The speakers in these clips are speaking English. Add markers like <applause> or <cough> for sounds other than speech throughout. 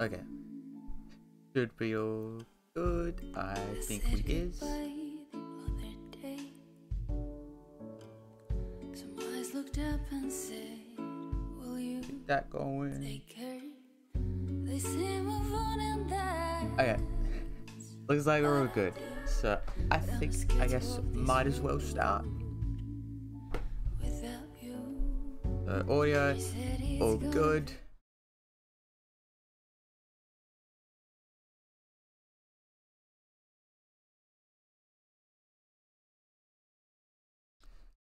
Okay. Should be all good. I think we is. looked up and said, Will you Keep that going. They say move on and that. Okay. Looks like we're all good. So I think I guess might as well start. Without you, So audio, he said he's all good.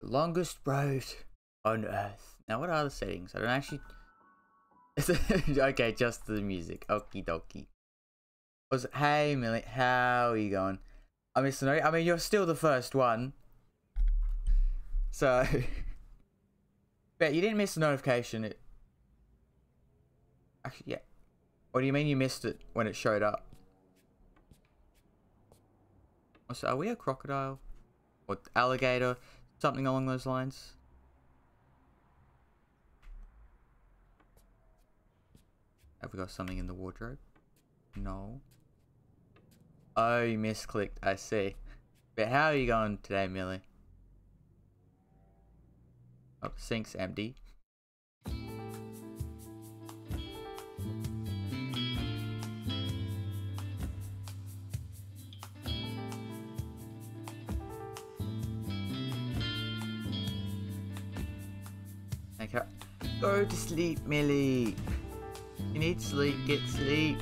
Longest road on earth. Now what are the settings? I don't actually <laughs> Okay, just the music. Okie dokie. Was hey Millie, how are you going? I miss the I mean you're still the first one. So <laughs> Bet you didn't miss the notification. It actually, yeah. What do you mean you missed it when it showed up? So, are we a crocodile or alligator? Something along those lines. Have we got something in the wardrobe? No. Oh, you misclicked. I see. But how are you going today, Millie? Oh, sink's empty. Go to sleep, Millie. You need sleep, get sleep.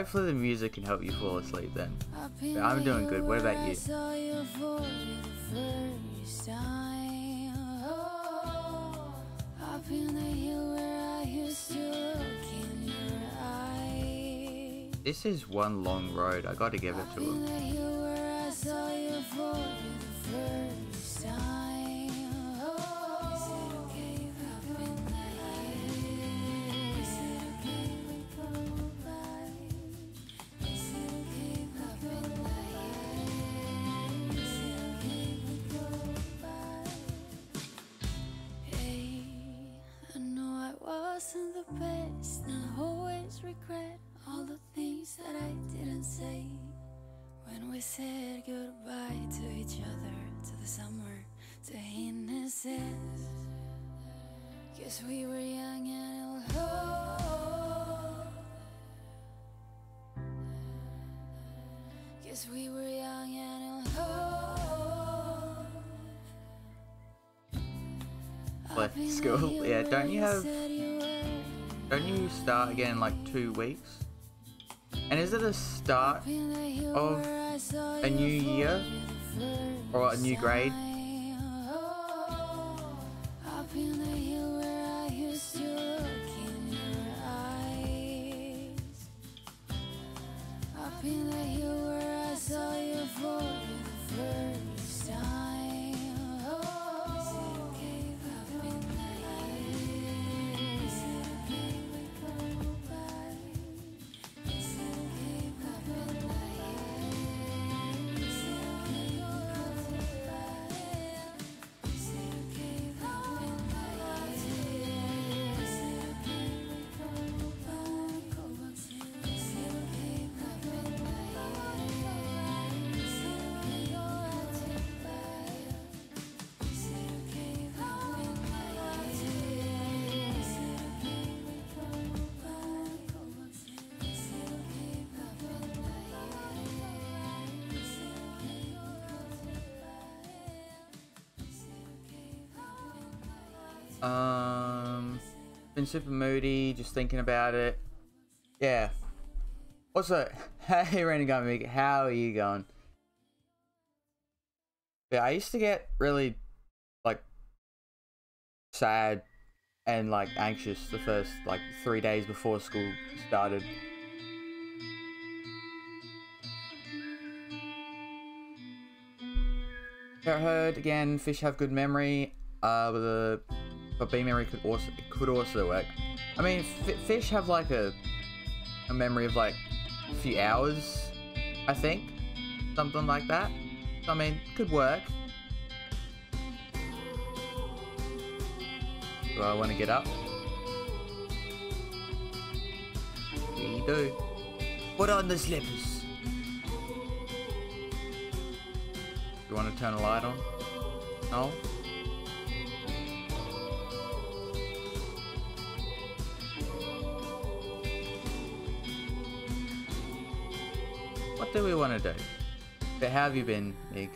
Hopefully the music can help you fall asleep then. Yeah, I'm doing good. What about you? This is one long road. I gotta give it to him. Said goodbye to each other, to the summer, to innocence. Guess we were young and in love. Guess we were young and. Left school. Yeah, don't you have- Don't you start again in like two weeks? And is it a start of a new year or a new grade? Super moody, just thinking about it. yeah. Also, <laughs> hey Renegade Mig, how are you going? Yeah, I used to get really like sad and like anxious the first like three days before school started. I heard again, fish have good memory. Uh, the but B memory could also could also work. I mean, fish have like a a memory of like a few hours, I think, something like that. I mean, could work. Do I want to get up? We do. Put on the slippers. Do you want to turn a light on? No? What do we want to do? How have you been, Mig?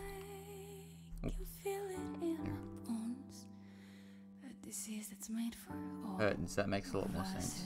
Curtains, that makes a lot more sense.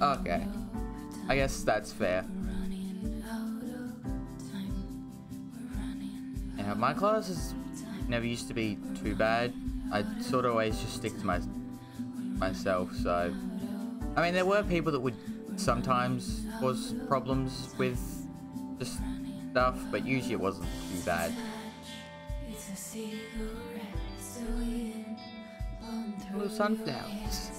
Okay. I guess that's fair. Yeah, my classes never used to be too bad. I sort of always just stick to my myself, so... I mean, there were people that would sometimes cause problems with just stuff, but usually it wasn't too bad. Little sunflowers.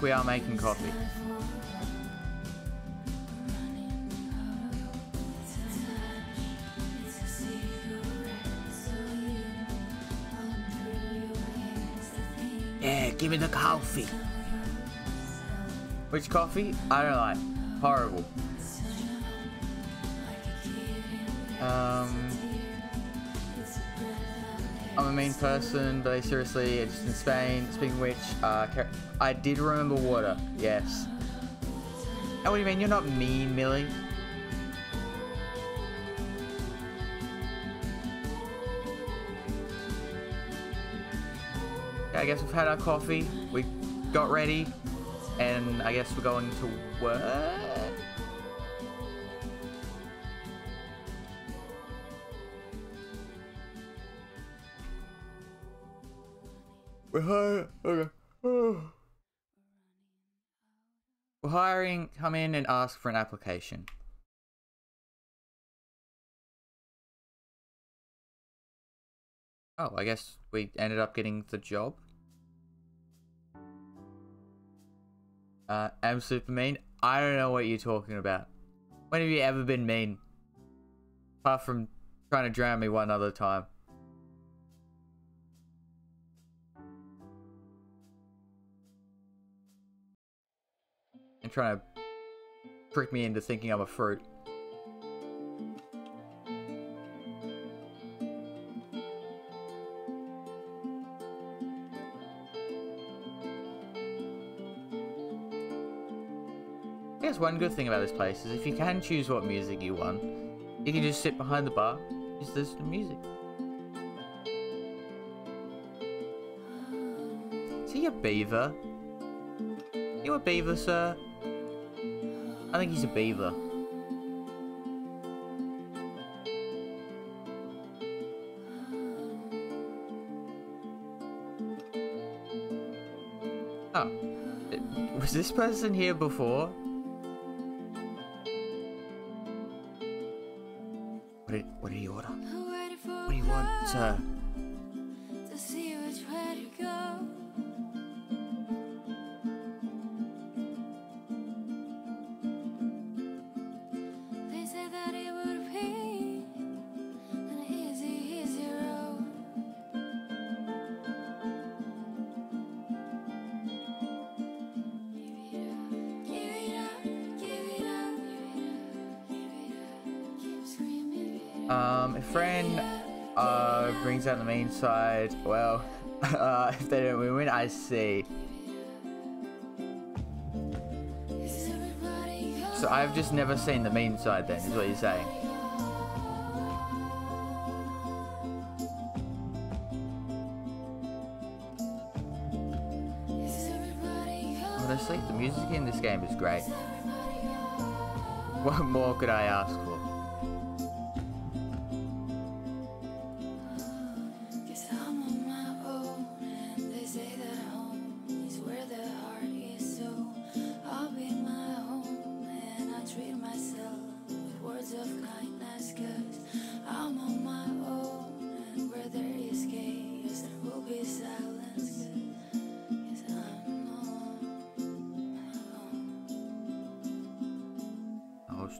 Think we are making coffee. Yeah, give me the coffee. Which coffee? I don't like. Horrible. Um, I'm a mean person, but seriously, just in Spain. Speaking of which, uh, I did remember water. Yes. Oh, what do you mean? You're not mean, Millie. I guess we've had our coffee. We got ready. And I guess we're going to work? We're hiring. Okay. We're hiring. Come in and ask for an application. Oh, I guess we ended up getting the job. Uh, am super mean? I don't know what you're talking about. When have you ever been mean? Apart from trying to drown me one other time. And trying to trick me into thinking I'm a fruit. Guess one good thing about this place is if you can choose what music you want, you can just sit behind the bar, just listen to music. Is he a beaver? You a beaver, sir? I think he's a beaver. Oh. Was this person here before? What did, what did he order? What do you want, sir? See. So I've just never seen the mean side then, is what you're saying. Honestly, the music in this game is great. What more could I ask for?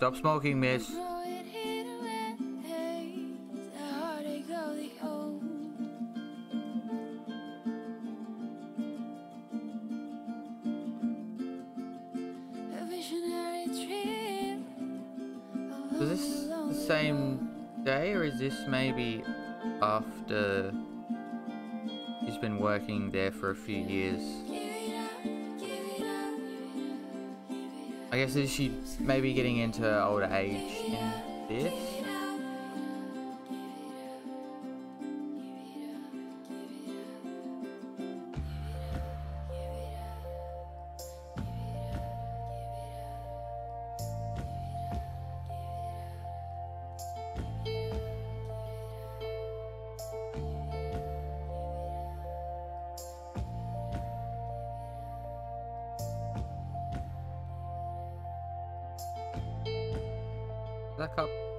A smoking, miss. Was this the same day, or is this maybe after he's been working there for a few years? I guess is she maybe getting into older age in this?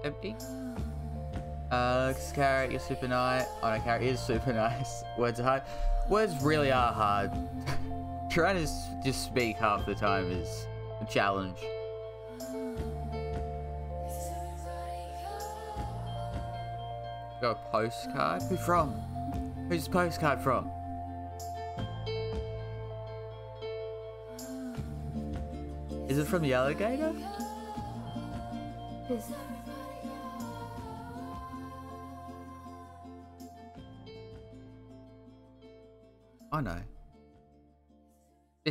Empty? Uh, carrot, you're super nice. Oh no, carrot is super <laughs> nice. Words are hard. Words really are hard. <laughs> Trying to just speak half the time is a challenge. Got a postcard? Who from? Who's postcard from? Is it from the alligator? I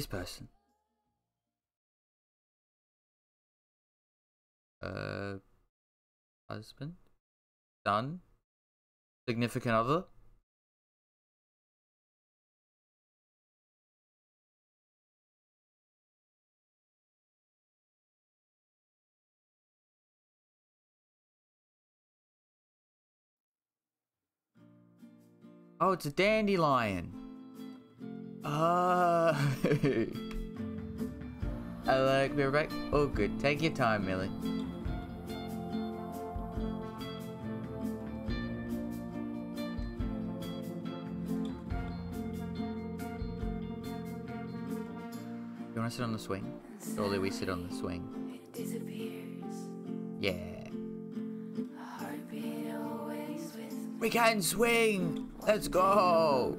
This person. Uh, husband, son, significant other. Oh, it's a dandelion. Oh. <laughs> I like we're back. Oh, good. Take your time, Millie. You want to sit on the swing? Surely we sit on the swing. It disappears. Yeah. Heartbeat always with We can swing! Let's go!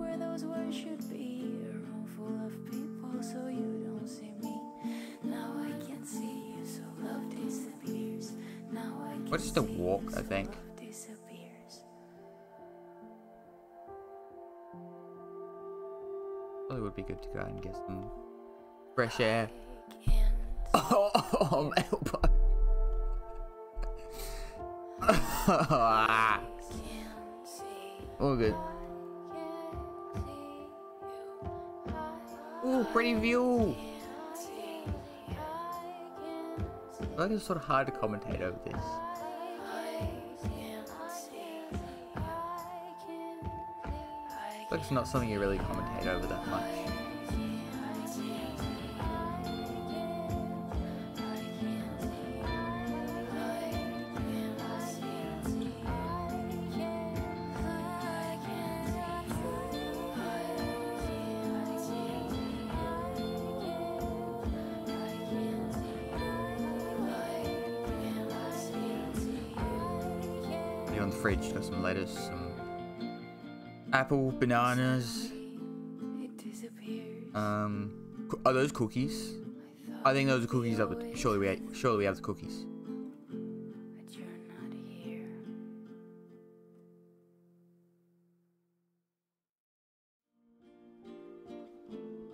be good to go and get some fresh air. Can't, <laughs> Oh, my elbow. All good. can't see you. I Ooh, pretty view. I can't. I feel like it's sort of hard to commentate over this. It's not something you really commentate over that much. Apple, bananas. Um, are those cookies? I think those are cookies. Up, surely we ate, surely we have the cookies.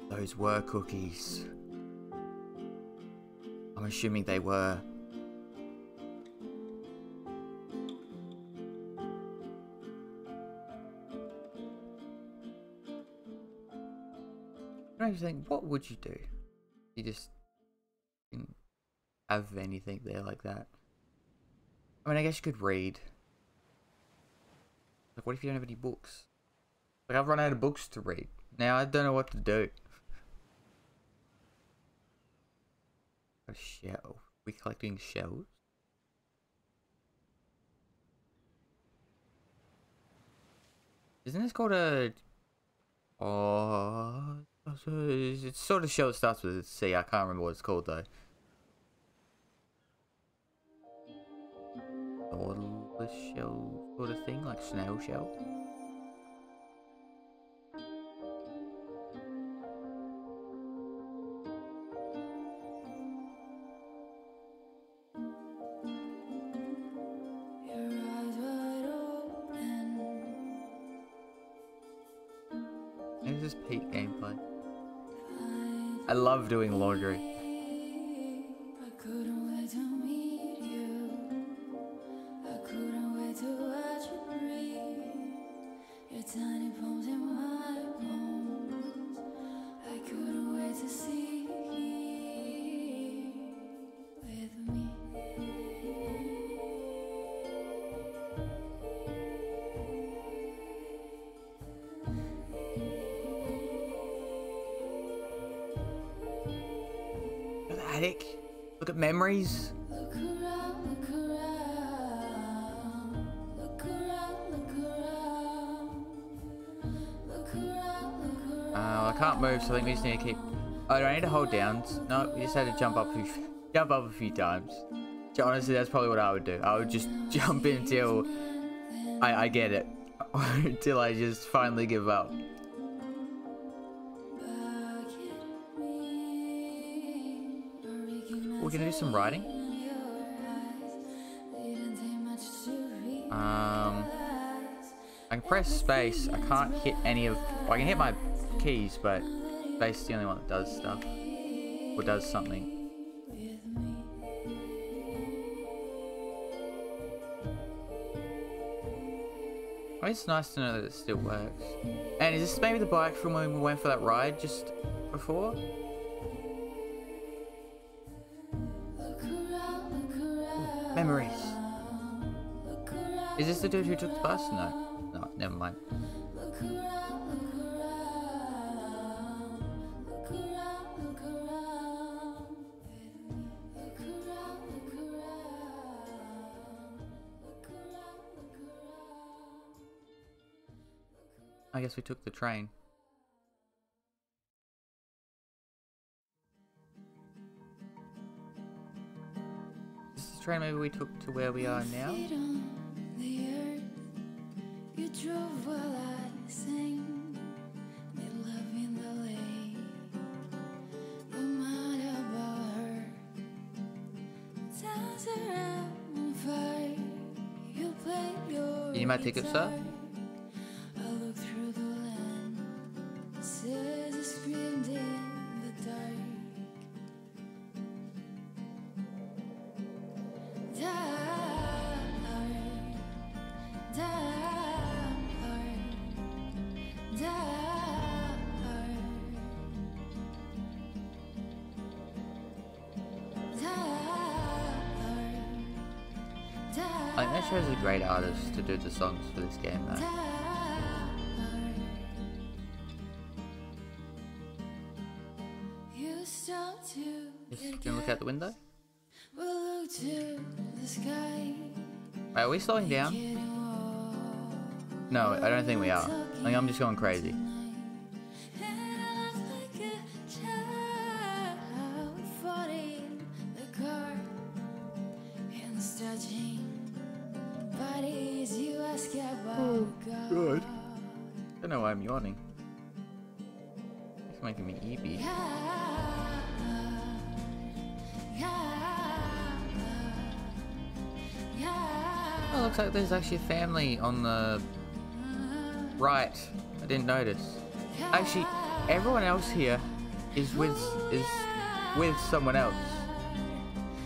Those were cookies. I'm assuming they were. Think, what would you do? You just didn't have anything there like that. I mean, I guess you could read. Like, what if you don't have any books? Like, I've run out of books to read. Now I don't know what to do. A shell. We collecting shells? Isn't this called a? Oh, it's sort of that starts with C. I can't remember what it's called though. Nautilus shell sort of thing, like snail shell. Memories. Look around, look around, look around, I can't move, so I think we just need to keep. Oh, do I need to hold down? No, we just had to jump up, a few, <laughs> jump up a few times. Honestly, that's probably what I would do. I would just <laughs> jump until I, I get it, <laughs> until I just finally give up. We're gonna do some riding. Um, I can press space. I can't hit any of. Well, I can hit my keys, but space is the only one that does stuff or does something. It's nice to know that it still works. And is this maybe the bike from when we went for that ride just before? Memories. Is this the dude who took the bus? No. No, never mind. I guess we took the train. Train maybe we took to where we are now? You drove while singing and loving the earth drove while I songs for this game though. You stop to Just gonna look out the window. We'll look to the sky. Wait, are we slowing down? No, I don't think we are. I think I'm just going crazy. Like there's actually a family on the right. I didn't notice. Actually, everyone else here is with is with someone else.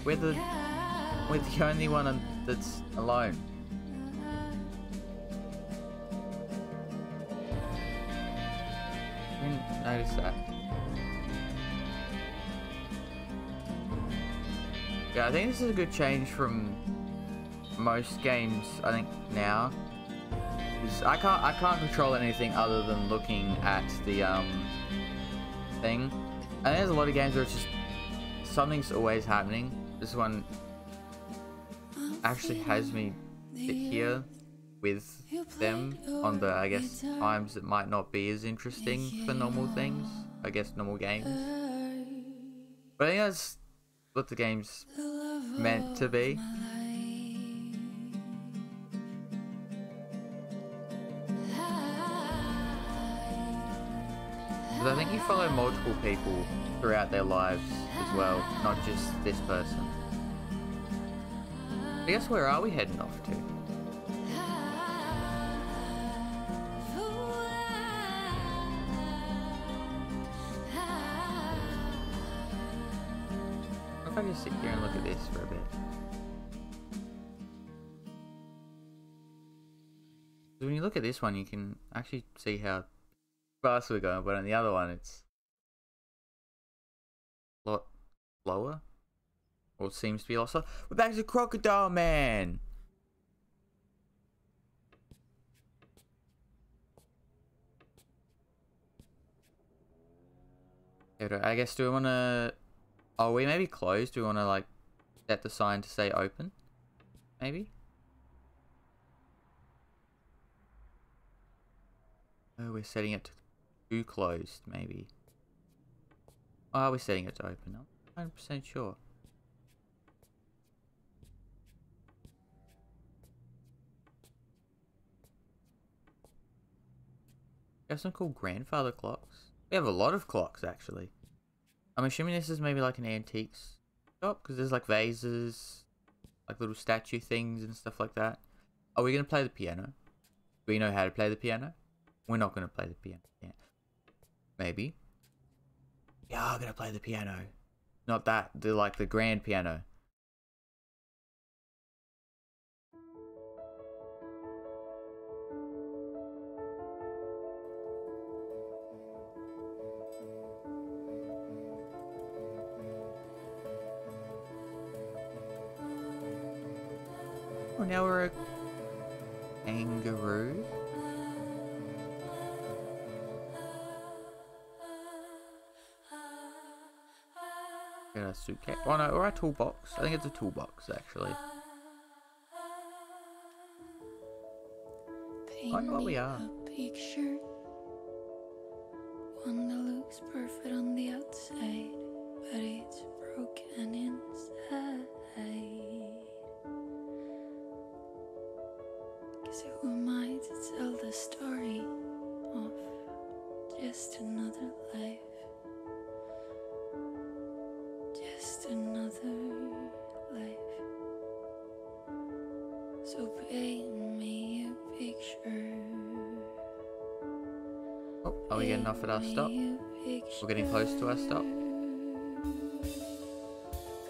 We're the we're the only one on- that's alone. Didn't notice that. Yeah, I think this is a good change from most games. I think now. I can't I can't control anything other than looking at the um thing. And there's a lot of games where it's just something's always happening. This one actually has me here with them on the I guess times that might not be as interesting for normal things. I guess normal games. But I think that's what the game's meant to be. Because I think you follow multiple people throughout their lives as well, not just this person. I guess where are we heading off to? If I just sit here and look at this for a bit? When you look at this one, you can actually see how fast we're going, but on the other one, it's a lot lower. Or seems to be also. We're back to Crocodile Man! I guess, do we want to... Oh, we may be closed. Do we want to, like, set the sign to say open? Maybe? Oh, we're setting it to closed, maybe. Oh, we're setting it to open. I'm 100% sure. We have some cool grandfather clocks. We have a lot of clocks, actually. I'm assuming this is maybe like an antiques shop, because there's like vases, like little statue things and stuff like that. Are we going to play the piano? Do we know how to play the piano? We're not going to play the piano. Yeah. Maybe. Yeah, I'm to play the piano. Not that, the like the grand piano. Oh, now we're a kangaroo. a suitcase. Oh no, or a toolbox. I think it's a toolbox actually. Paint I know where we are. A picture, one that looks perfect on the outside, but it's broken inside. Cause who am I to tell the story of just an we getting off at our stop? Paint me a We're getting close to our stop.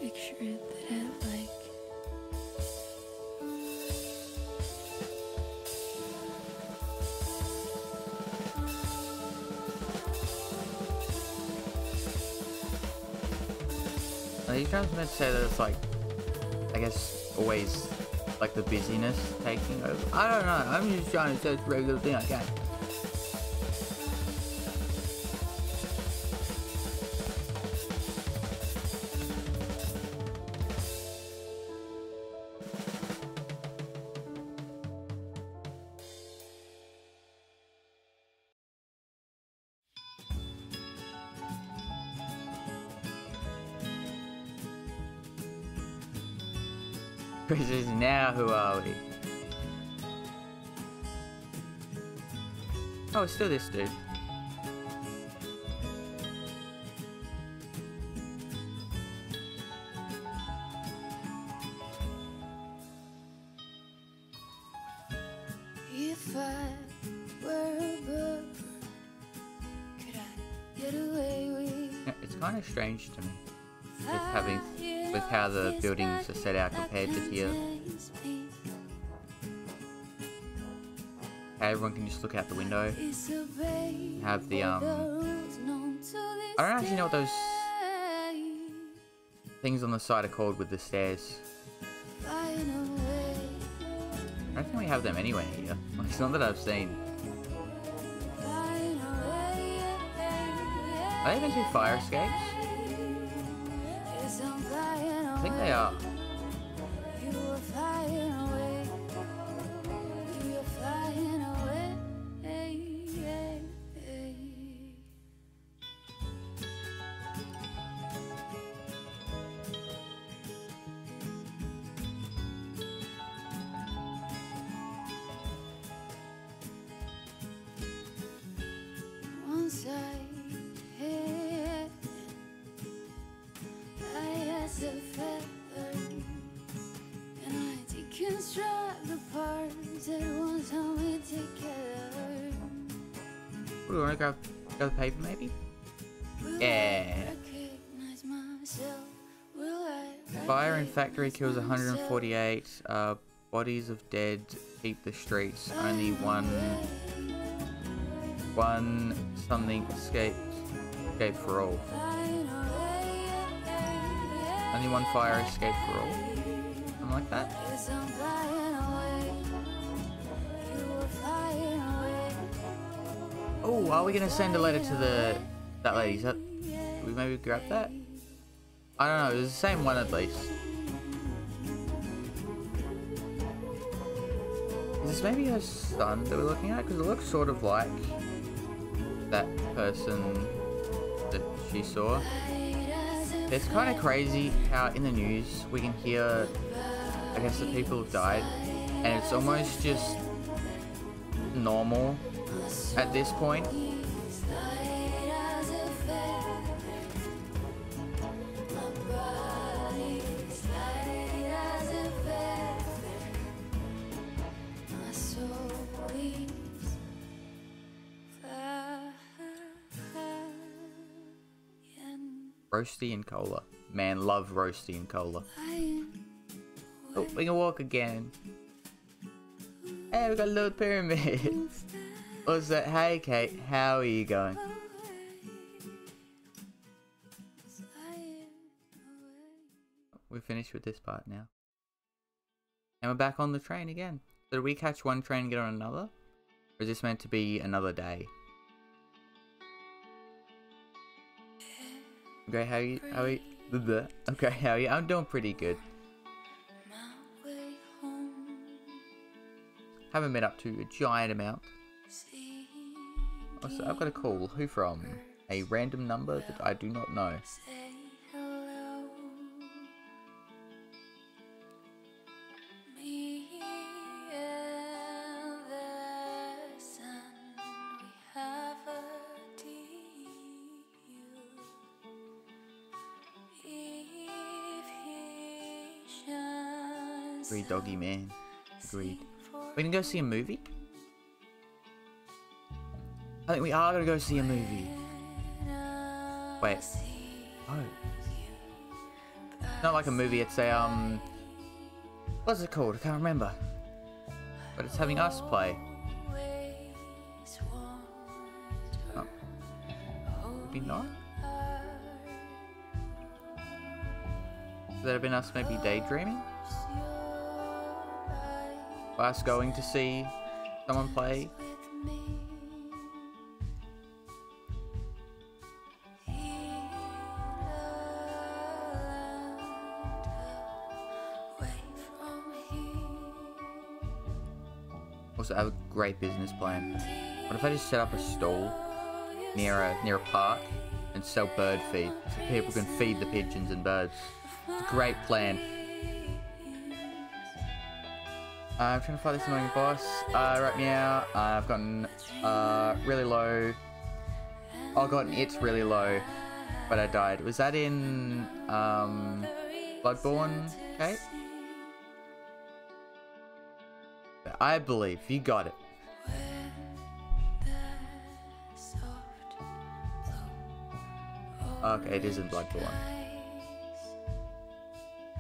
Picture that I like. Are you trying to say that it's like, I guess, always like the busyness taking over? I don't know. I'm just trying to say it's a regular thing I can. Still this dude. Everyone can just look out the window. Have the um. I don't actually know what those things on the side are called with the stairs. I don't think we have them anywhere here. <laughs> Like, it's not that I've seen. Are they meant to be fire escapes? I think they are. 3 kills 148. Uh, bodies of dead keep the streets. Only one... One something escaped. Escape for all. Only one fire escape for all. Something like that. Oh, are we going to send a letter to the... That lady? Is that... We maybe grab that? I don't know, it's the same one at least. This maybe her son that we're looking at? Because it looks sort of like that person that she saw. It's kind of crazy how in the news we can hear, I guess, that people have died, and it's almost just normal at this point. Roasty and cola. Man, love roasty and cola. Oh, we can walk again. Hey, we got a little pyramid. <laughs> What's that? Hey, Kate, how are you going? We're finished with this part now. And we're back on the train again. So did we catch one train and get on another? Or is this meant to be another day? Okay, how you? How you? Okay, how you? I'm doing pretty good. Haven't been up to a giant amount. Also, I've got a call. Who from? A random number that I do not know. Doggy man. Agreed. We can go see a movie? I think we are gonna go see a movie. Wait. Oh. Not like a movie, it's a, um... What's it called? I can't remember. But it's having us play. Oh. Not? Would that have been us maybe daydreaming? Us going to see someone play? Also, I have a great business plan. What if I just set up a stall near a near a park and sell bird feed so people can feed the pigeons and birds? It's a great plan. I'm trying to fight this annoying boss. Uh, right now, I've gotten uh, really low. Oh, I've gotten it's really low, but I died. Was that in um, Bloodborne, Kate? I believe you got it. Okay, it is in Bloodborne.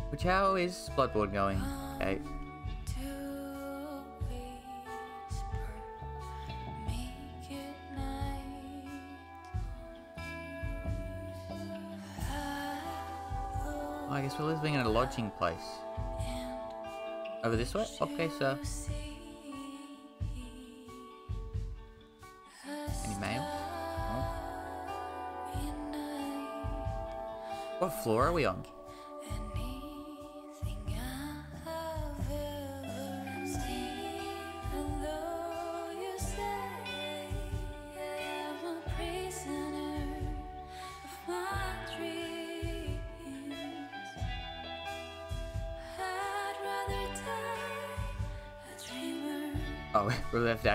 Which how is Bloodborne going? Okay. Lodging place. Over this way? Okay, sir. Any mail? No. What floor are we on?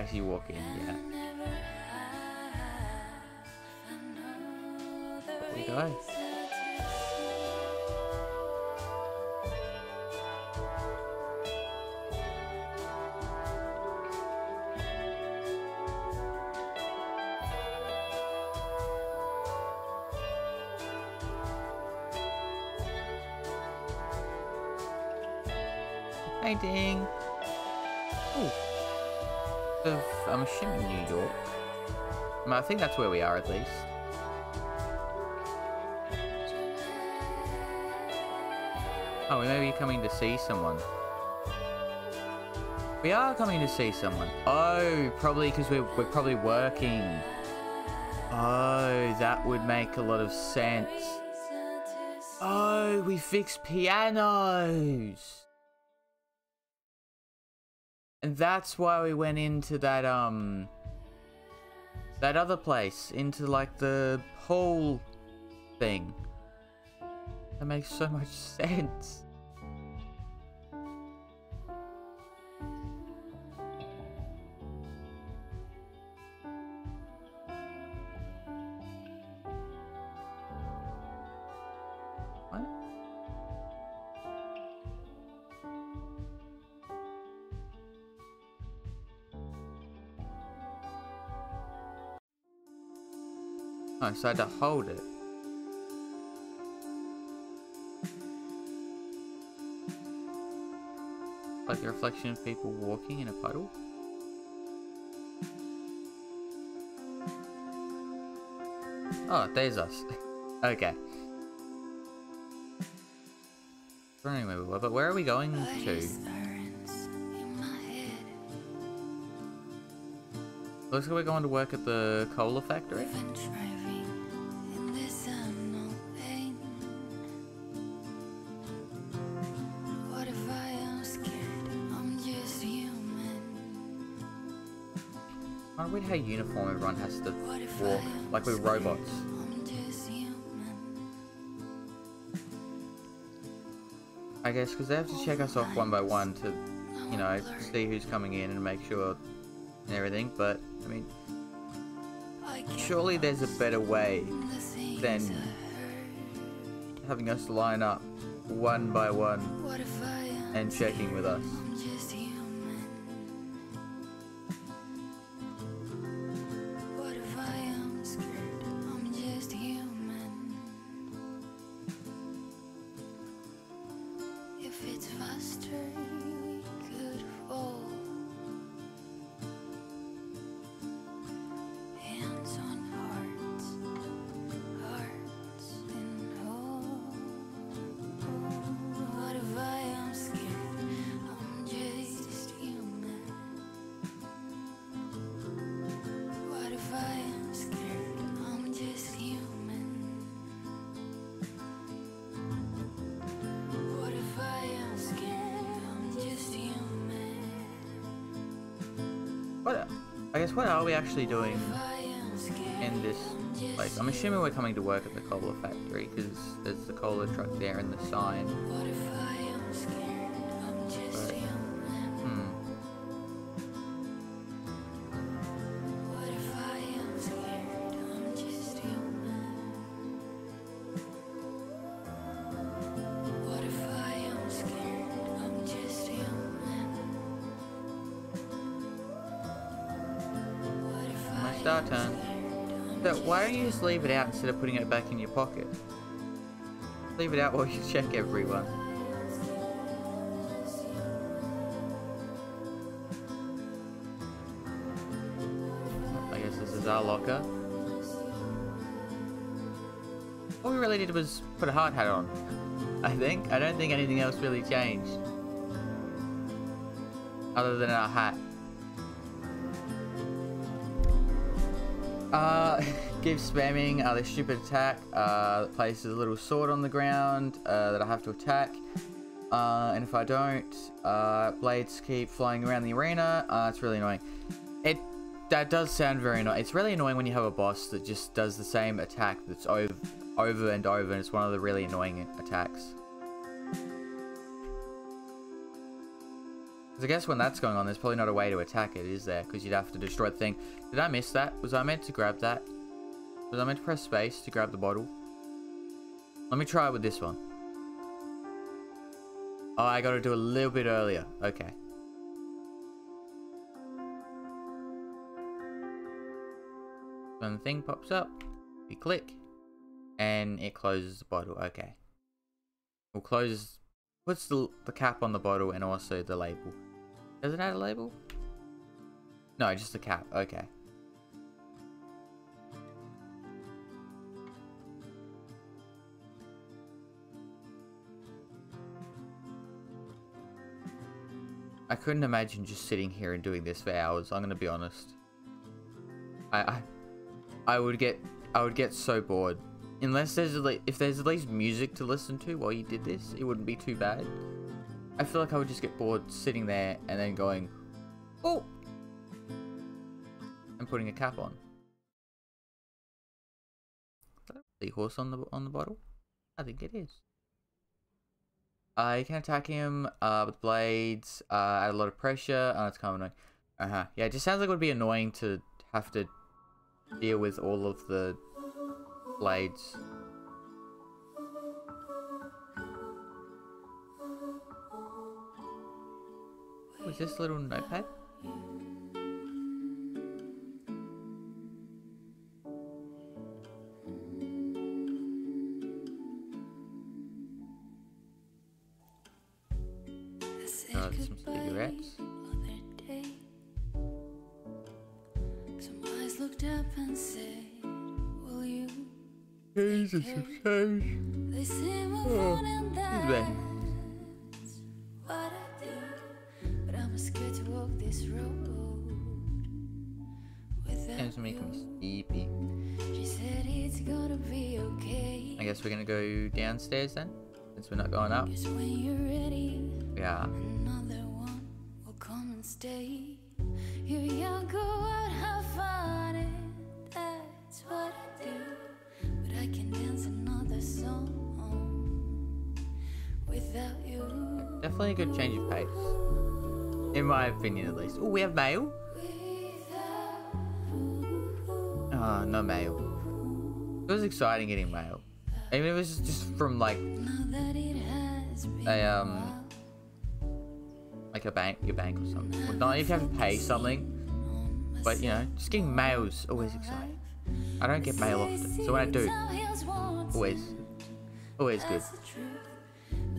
Actually walk in, yeah. Think that's where we are at least. Oh, we may be coming to see someone. We are coming to see someone. Oh, probably because we're, we're probably working. Oh, that would make a lot of sense. Oh, we fix pianos. And that's why we went into that, um... That other place. Into, like, the whole thing. That makes so much <laughs> sense. So I had to hold it. Like the reflection of people walking in a puddle? Oh, there's us. <laughs> okay. Don't know where we were, but where are we going to? Looks like we're going to work at the cola factory. How uniform everyone has to walk, like we're robots. I guess because they have to check us off one by one to, you know, see who's coming in and make sure and everything. But I mean, surely there's a better way than having us line up one by one and checking with us. Actually doing in this place? I'm assuming we're coming to work at the cola factory because there's the cola truck there and the sign. Turn. scared? Why don't you just leave it out instead of putting it back in your pocket? Leave it out while you check everyone. I guess this is our locker. All we really did was put a hard hat on. I think. I don't think anything else really changed. Other than our hat. Give spamming uh, this stupid attack uh, that places a little sword on the ground uh, that I have to attack. Uh, and if I don't, uh, blades keep flying around the arena. Uh, it's really annoying. It that does sound very annoying. It's really annoying when you have a boss that just does the same attack that's over, over and over, and it's one of the really annoying attacks. I guess when that's going on, there's probably not a way to attack it, is there? Because you'd have to destroy the thing. Did I miss that? Was I meant to grab that? Was I meant to press space to grab the bottle? Let me try it with this one. Oh, I gotta do a little bit earlier. Okay. When the thing pops up, you click, and it closes the bottle. Okay. Well, closes, puts the, the cap on the bottle and also the label. Does it add a label? No, just the cap. Okay. Couldn't imagine just sitting here and doing this for hours. I'm gonna be honest. I, I, I would get, I would get so bored. Unless there's le- if there's at least music to listen to while you did this, it wouldn't be too bad. I feel like I would just get bored sitting there and then going, oh, and putting a cap on. Is that a seahorse on the on the bottle? I think it is. You can attack him uh, with blades, uh, add a lot of pressure. Oh, it's kind of annoying. Uh huh. Yeah, it just sounds like it would be annoying to have to deal with all of the blades. Was this little notepad? I do. But I'm to walk this road without Seems to make him sleepy. She said it's gonna be okay. I guess we're gonna go downstairs then, since we're not going up. When you're ready, Yeah. another one will come and stay. You're go Definitely a good change of pace. In my opinion, at least. Oh, we have mail. Ah, no mail. It was exciting getting mail. I mean, it was just from like a um while, a bank, your bank or something. Well, not if you have to pay something, but you know, just getting mail's always exciting. I don't get mail often, so when I do, always, always good.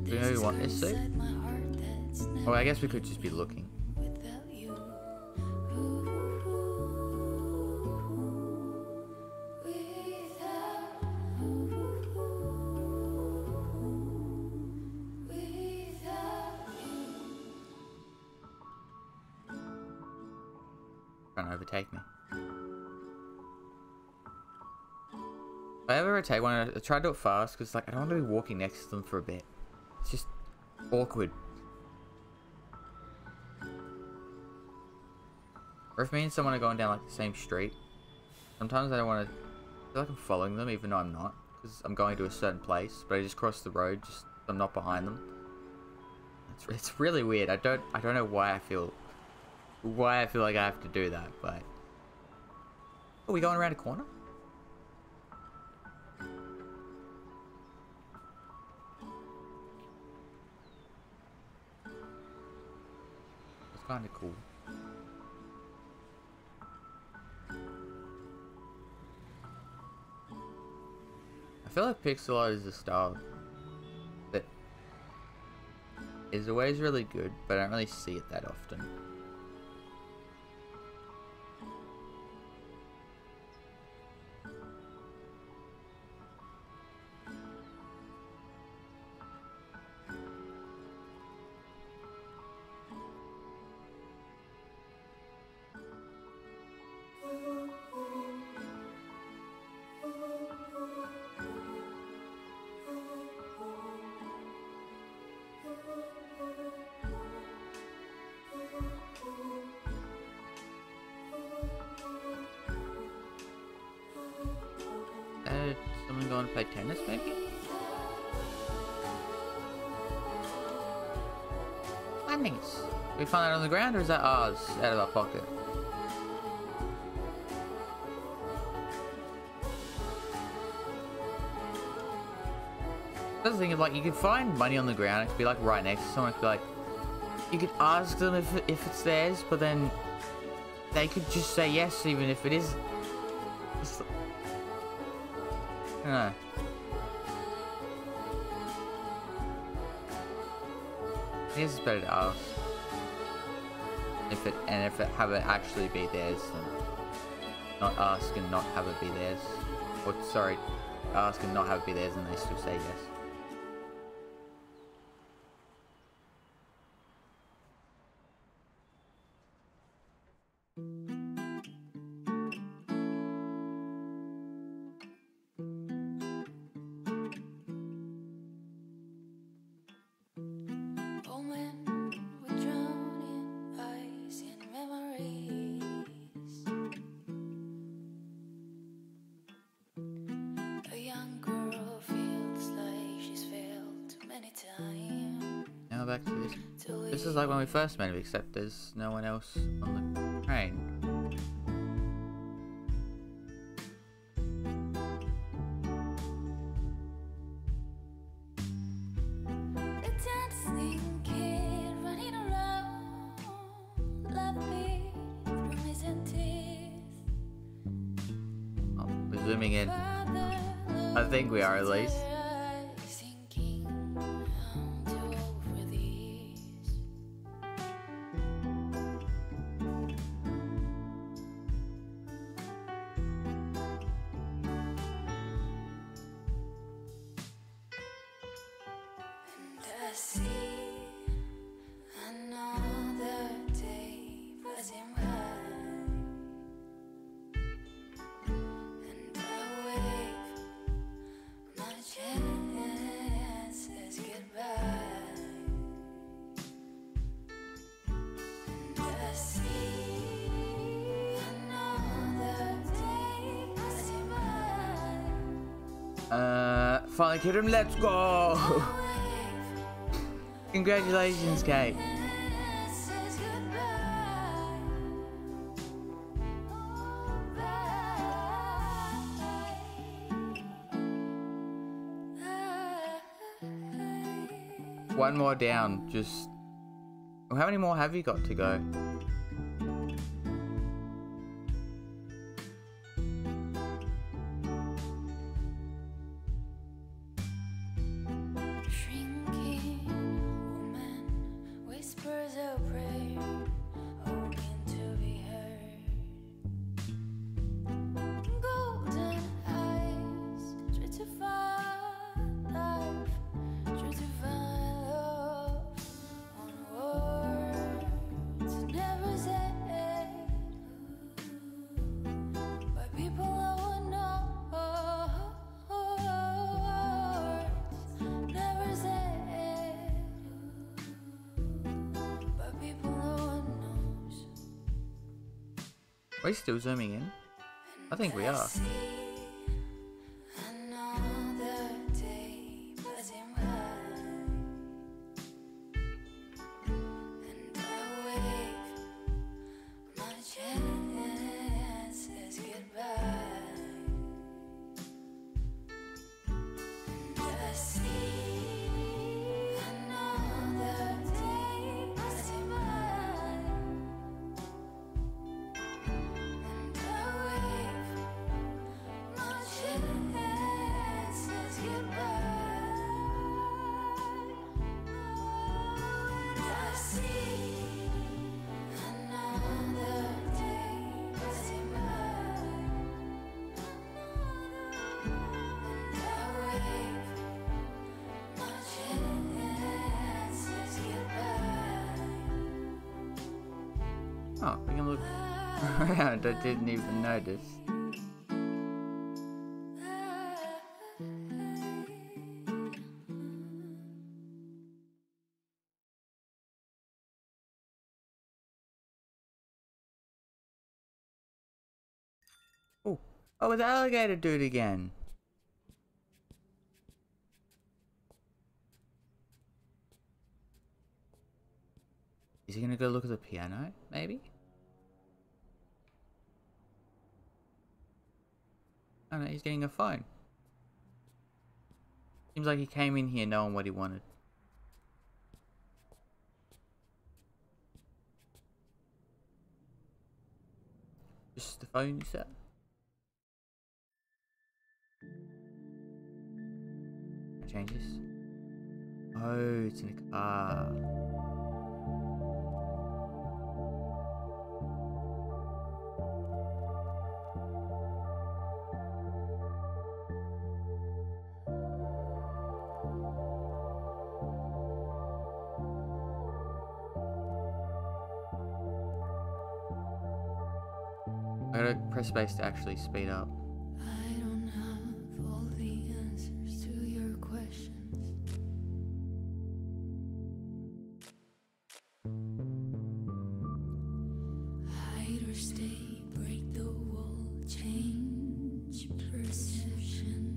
Do you know who want this suit? Well, oh, I guess we could just be looking. Trying to overtake me. If I ever overtake one, I try to do it fast because like I don't want to be walking next to them for a bit. It's just awkward. Or if me and someone are going down like the same street, sometimes I don't want to feel like I'm following them even though I'm not because I'm going to a certain place, but I just cross the road just I'm not behind them. It's, it's really weird. I don't I don't know why I feel why I feel like I have to do that, but are we going around a corner? It's kind of cool. Feel like pixel art is a style that is always really good, but I don't really see it that often. Found that on the ground, or is that oh, ours out of our pocket? That's the thing, is, like, you could find money on the ground, it could be like right next to someone, it could be like, you could ask them if, if it's theirs, but then they could just say yes, even if it is. It's, I don't know. I guess it's better to ask. It and if it have it actually be theirs, not ask and not have it be theirs. Or sorry, ask and not have it be theirs, and they still say yes. First him, except there's no one else on the train. A dancing kid running around, laughing through his teeth. Oh, we're zooming in. I think we are at least. Finally killed him. Let's go! <laughs> Congratulations, Kate. One more down. Just how many more have you got to go? Still zooming in? I think we are. I didn't even notice. Oh, oh, the alligator dude again. Is he gonna go look at the piano, maybe? Oh no, he's getting a phone. Seems like he came in here knowing what he wanted. Just the phone you? Can change this? Oh, it's in a car. Space to actually speed up. I don't have all the answers to your questions. Hide or stay, break the wall, change perception.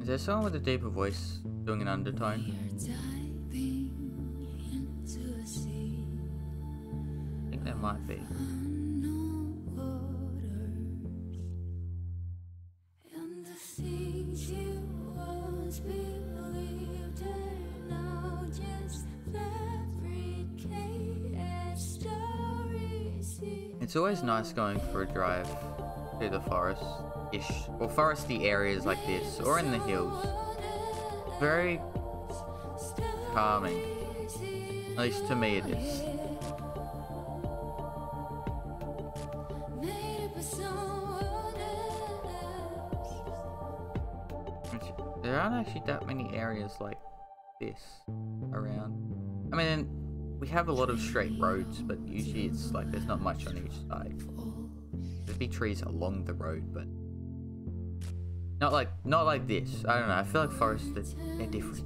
Is there someone with a deeper voice doing an undertone? are diving into a sea, I think there might be. It's always nice going for a drive through the forest ish or foresty areas like this or in the hills. Very calming. At least to me it is. There aren't actually that many areas like this around. I mean, we have a lot of straight roads, but usually it's like there's not much on each side. There'd be trees along the road, but not like not like this. I don't know. I feel like forests they're, they're different.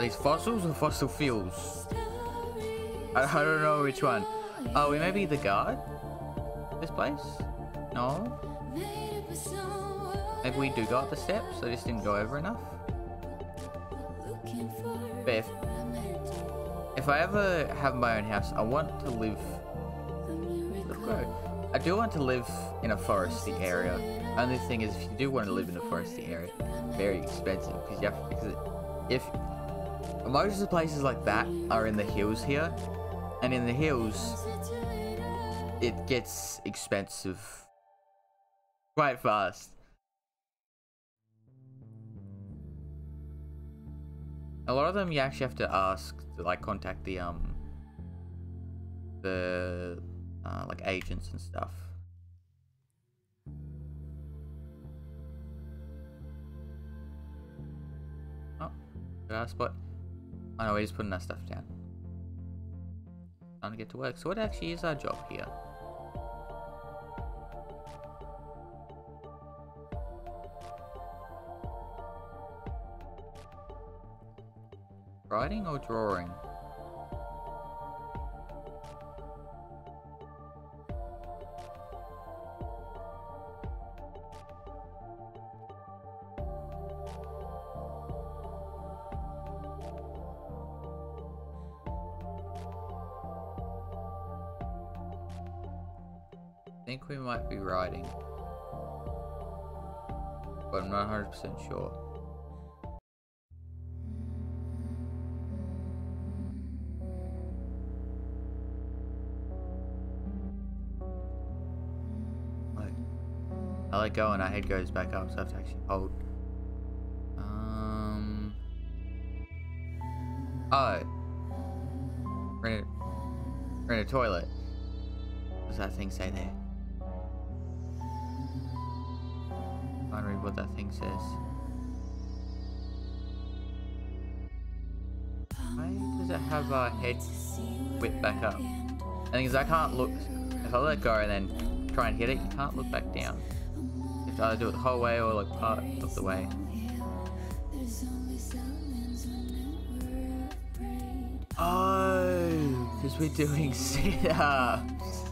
These fossils or fossil fuels? I, I don't know which one. Oh, we may be the guard? This place? No? Maybe we do go up the steps, I just didn't go over enough? But if, if I ever have my own house, I want to live... I do want to live in a foresty area. Only thing is, if you do want to live in a foresty area, very expensive because you have because if most of the places like that are in the hills here, and in the hills, it gets expensive quite fast. A lot of them you actually have to ask to like contact the um the uh, like agents and stuff. Oh, good spot. I know we're just putting that stuff down. Time to get to work. So what actually is our job here? Writing or drawing? Might be riding. But I'm not 100% sure. I let go and our head goes back up, so I have to actually hold. Um. Oh. We're in a, we're in a toilet. What does that thing say there? That thing says. Why does it have our head whipped back up? Thing is, I can't look. If I let go and then try and hit it, you can't look back down. You have to either do it the whole way or like part of the way. Oh, because we're doing <laughs> sit-ups.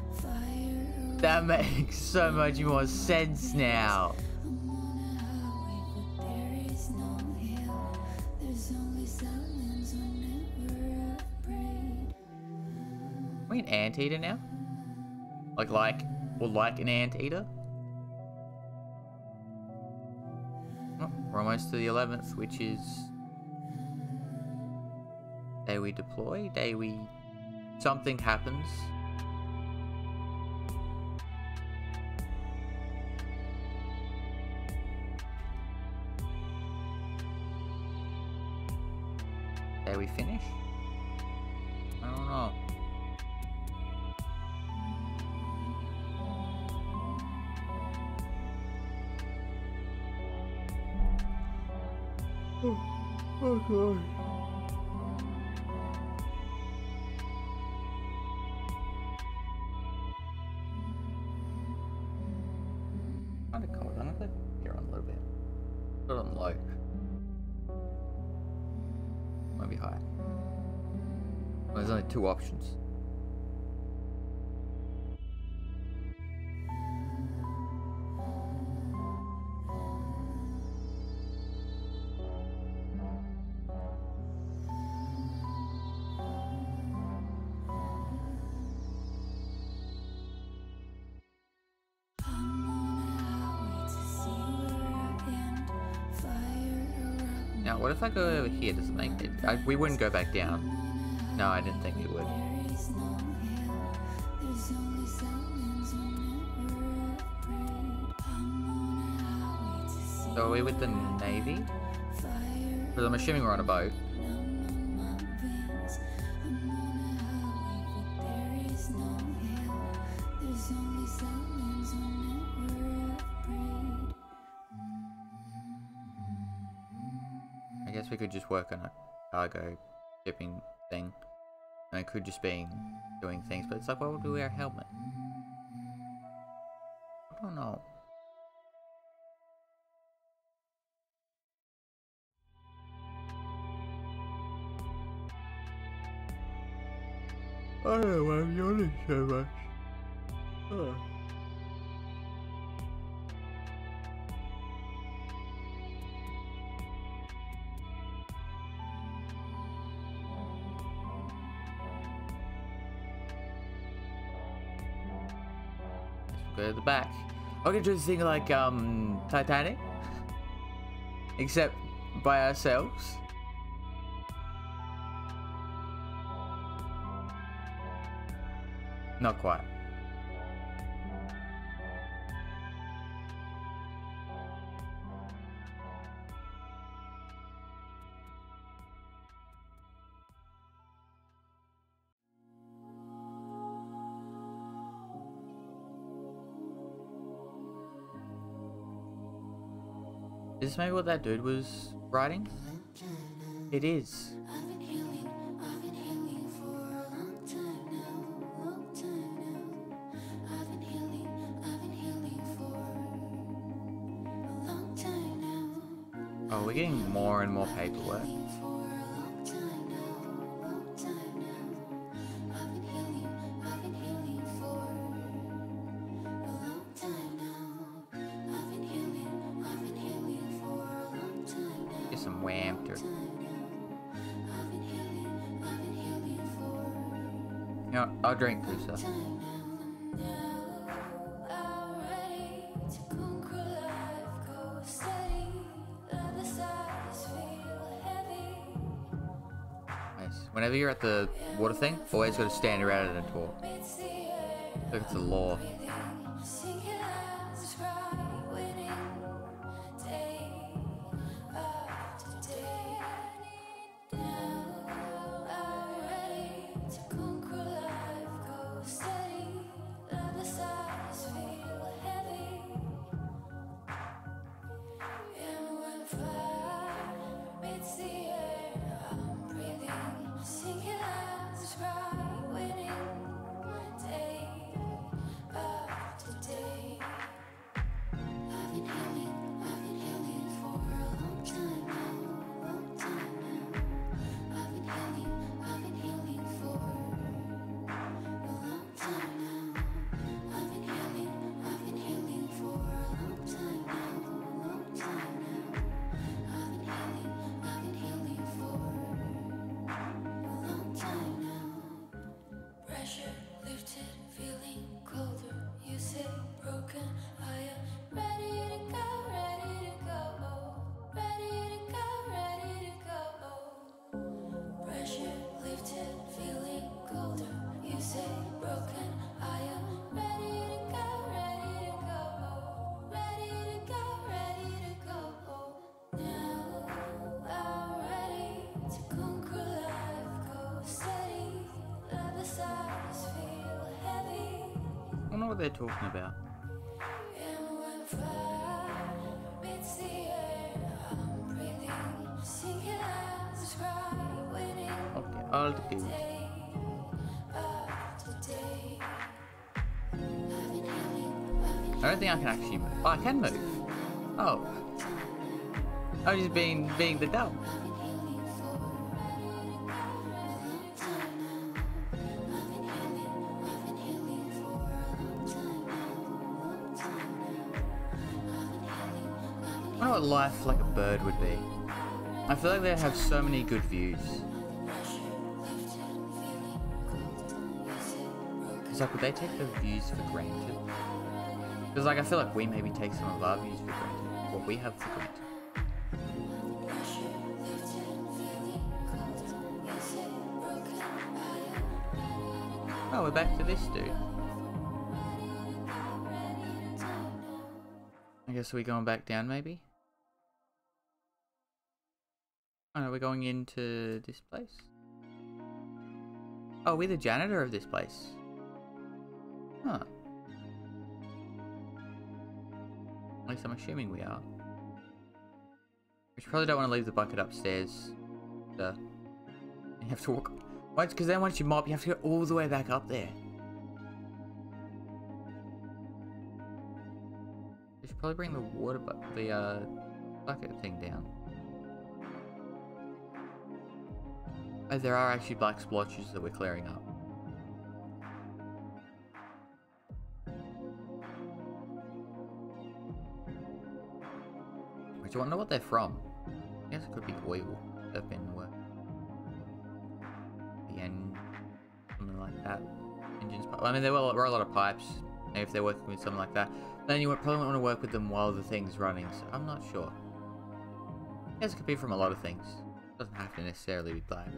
That makes so much more sense now. Anteater now? Like, like, or like an anteater? Oh, we're almost to the 11th, which is... Day we deploy, day we... Something happens. Day we finish? God. Kinda cold. I'm gonna put here on a little bit. Put on low. Might be high. Well, there's only two options. What if I go over here? Does it make it? I, we wouldn't go back down. No, I didn't think we would. So are we with the Navy? Because I'm assuming we're on a boat. work on a cargo shipping thing. And it could just be doing things, but it's like, why would we wear a helmet? I don't know. I don't know why I'm yawning so much. Do this thing like um Titanic, <laughs> except by ourselves. Not quite. Is this maybe what that dude was writing? It is. I've been healing, I've been healing for a long time now, long time now. I've been healing, I've been healing for a long time now. Oh, we're getting more and more paperwork. For You know, I'll drink so. Nice. Whenever you're at the water thing, always got to stand around it and talk. Look, it's a law. Day. I've been healing, I've I don't think I can actually move. Oh, I can move. Oh. I'm just being being the dumb. Would be. I feel like they have so many good views. It's like, would they take the views for granted? Because, like, I feel like we maybe take some of our views for granted. What we have for granted. Oh, we're back to this dude. I guess we're going back down, maybe? Oh no, we're going into this place. Oh, we're the janitor of this place. Huh. At least I'm assuming we are. We probably don't want to leave the bucket upstairs. So, you have to walk. Because then once you mop, you have to go all the way back up there. We should probably bring the water, bu the uh, bucket thing down. Uh, there are actually black splotches that we're clearing up. I I wonder what they're from. I guess it could be oil Have been work. The end, something like that. Engines. I mean, there were, a lot of pipes. If they're working with something like that, then you probably want to work with them while the thing's running. So I'm not sure. I guess it could be from a lot of things. Doesn't have to necessarily be black.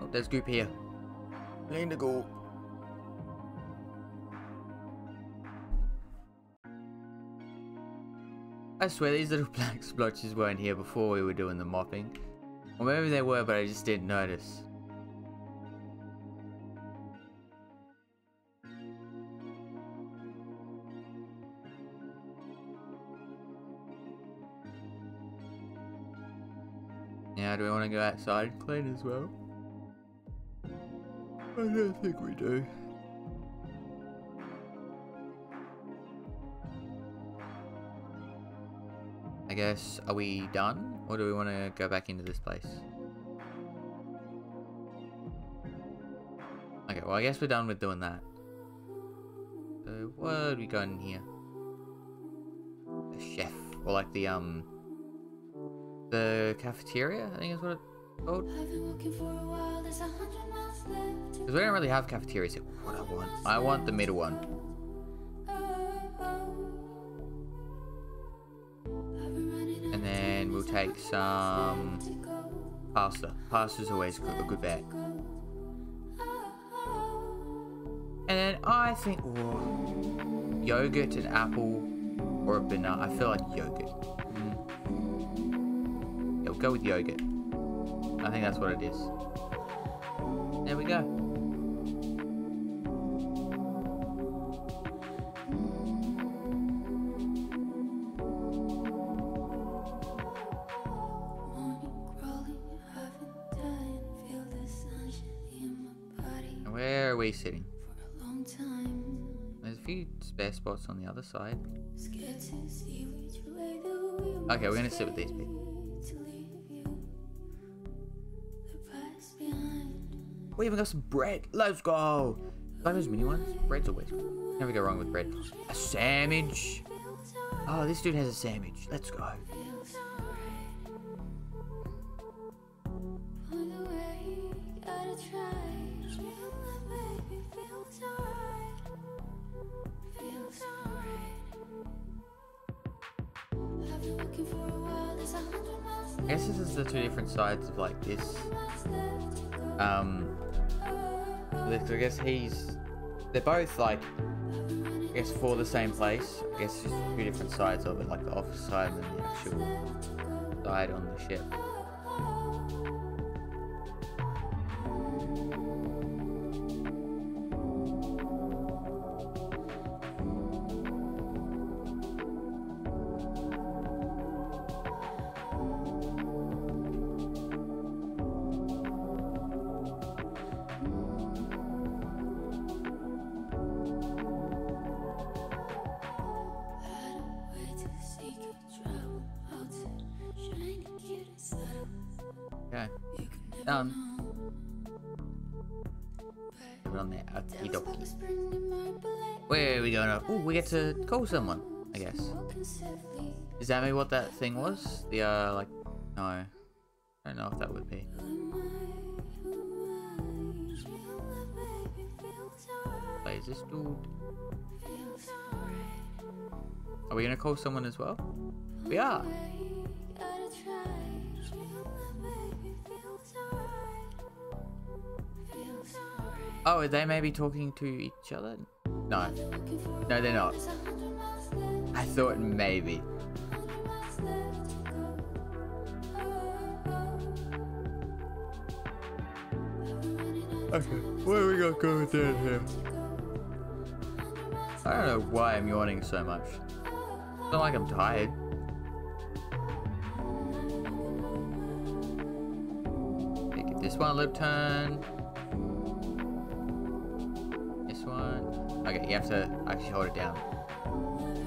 Oh, there's goop here. Need to go. I swear these little <laughs> black splotches weren't here before we were doing the mopping. Or maybe they were, but I just didn't notice. Want to go outside and clean as well? I don't think we do. I guess, are we done? Or do we want to go back into this place? Okay, well I guess we're done with doing that. So, what are we got in here? The chef. Or like the, um... The cafeteria, I think is what it's called. I've been looking for a while, there's a hundred miles left. Because we don't really have cafeterias here. What I want? I want the middle one. And then we'll take some pasta. Pasta's always good, a good bet. And then I think ooh, yogurt and apple or a banana. I feel like yogurt. Go with yogurt. I think that's what it is. There we go. Where are we sitting? There's a few spare spots on the other side. Okay, we're gonna sit with these people. We even got some bread. Let's go. Like those mini ones. Bread's always good. Never go wrong with bread. A sandwich. Oh, this dude has a sandwich. Let's go. I guess this is the two different sides of like this. Um, this- I guess he's. They're both like. I guess for the same place. I guess just two different sides of it, like the office side and the actual side on the ship. Going? Oh, we get to call someone. I guess. Is that maybe what that thing was? The uh, like, no, I don't know if that would be. Wait, is this dude? Are we gonna call someone as well? We are. Oh, are they maybe talking to each other? No. No, they're not. I thought maybe. Okay, what do we got going down here? I don't know why I'm yawning so much. It's not like I'm tired. Give this one a little turn. This one. Okay, you have to actually hold it down.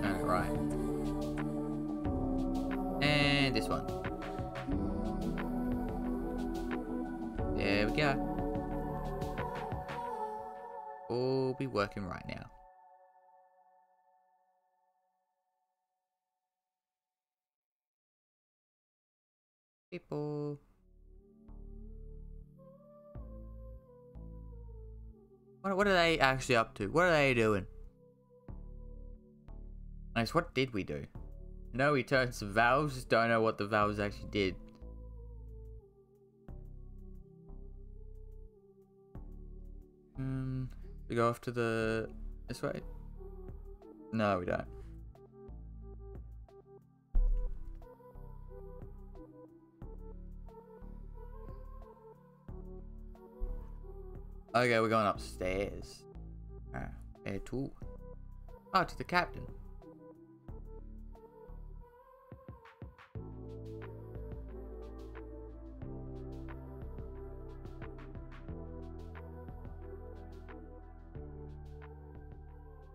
Alright. And this one. There we go. All be working right now. People. What, what are they actually up to? What are they doing? Nice, what did we do? No, we turned some valves, just don't know what the valves actually did. Hmm, we go off to the... this way? No, we don't. Okay, we're going upstairs. Ah, where to? Oh, to the captain.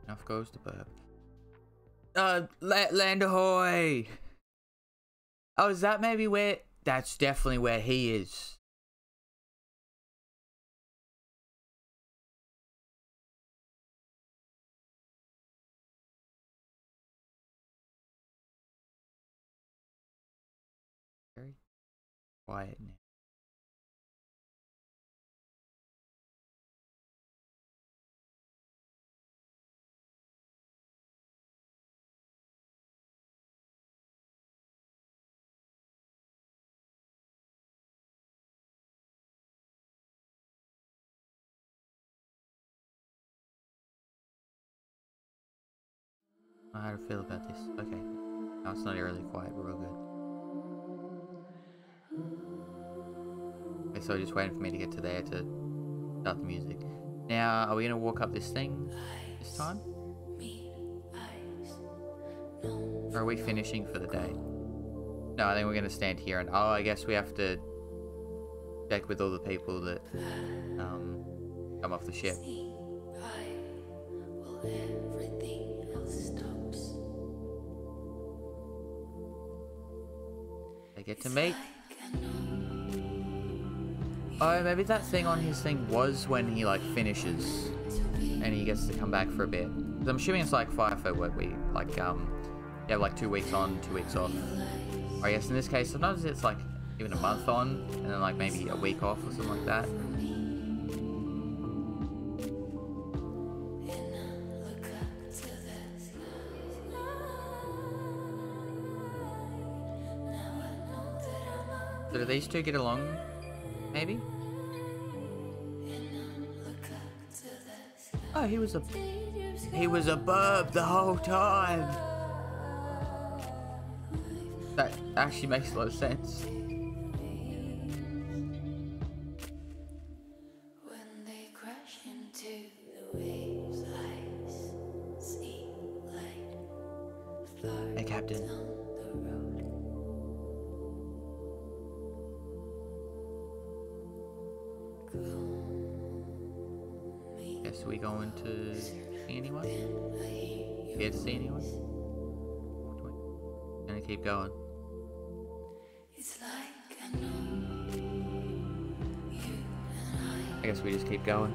Off goes the burp. Uh, La Land Ahoy! Oh, is that maybe where... That's definitely where he is. Quiet now. How to feel about this? Okay. No, it's not really quiet, but real good. So just waiting for me to get to there to start the music. Now, are we gonna walk up this thing this time? Or are we finishing for the day? No, I think we're gonna stand here and oh, I guess we have to check with all the people that um, come off the ship. They get to meet. Oh, maybe that thing on his thing was when he like finishes and he gets to come back for a bit. I'm assuming it's like FIFO work week, like um, you have like two weeks on, two weeks off. I guess in this case, sometimes it's like even a month on and then like maybe a week off or something like that. So do these two get along? Maybe? Oh, he was a... He was a burb the whole time! That actually makes a lot of sense. I guess we just keep going.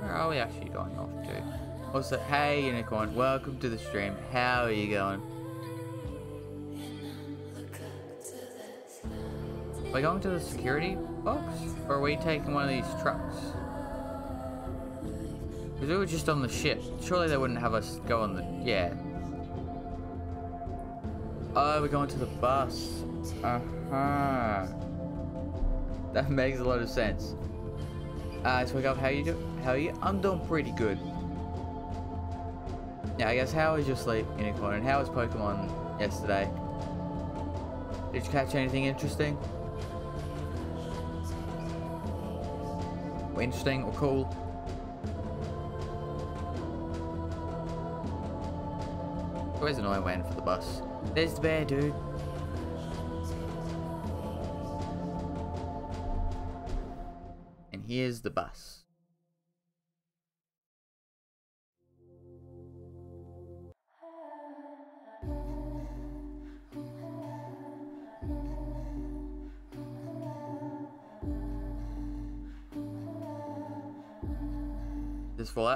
Where are we actually going off to? Also, hey Unicorn, welcome to the stream. How are you going? We going to the security box? Or are we taking one of these trucks? Because we were just on the ship. Surely they wouldn't have us go on the... Yeah. Oh, we're going to the bus. Uh-huh. That makes a lot of sense. Uh, so wake up, how you do? How you? I'm doing pretty good. Yeah, I guess how was your sleep, Unicorn? And how was Pokemon yesterday? Did you catch anything interesting? Interesting or cool? Always annoying waiting for the bus. There's the bear, dude. And here's the bus.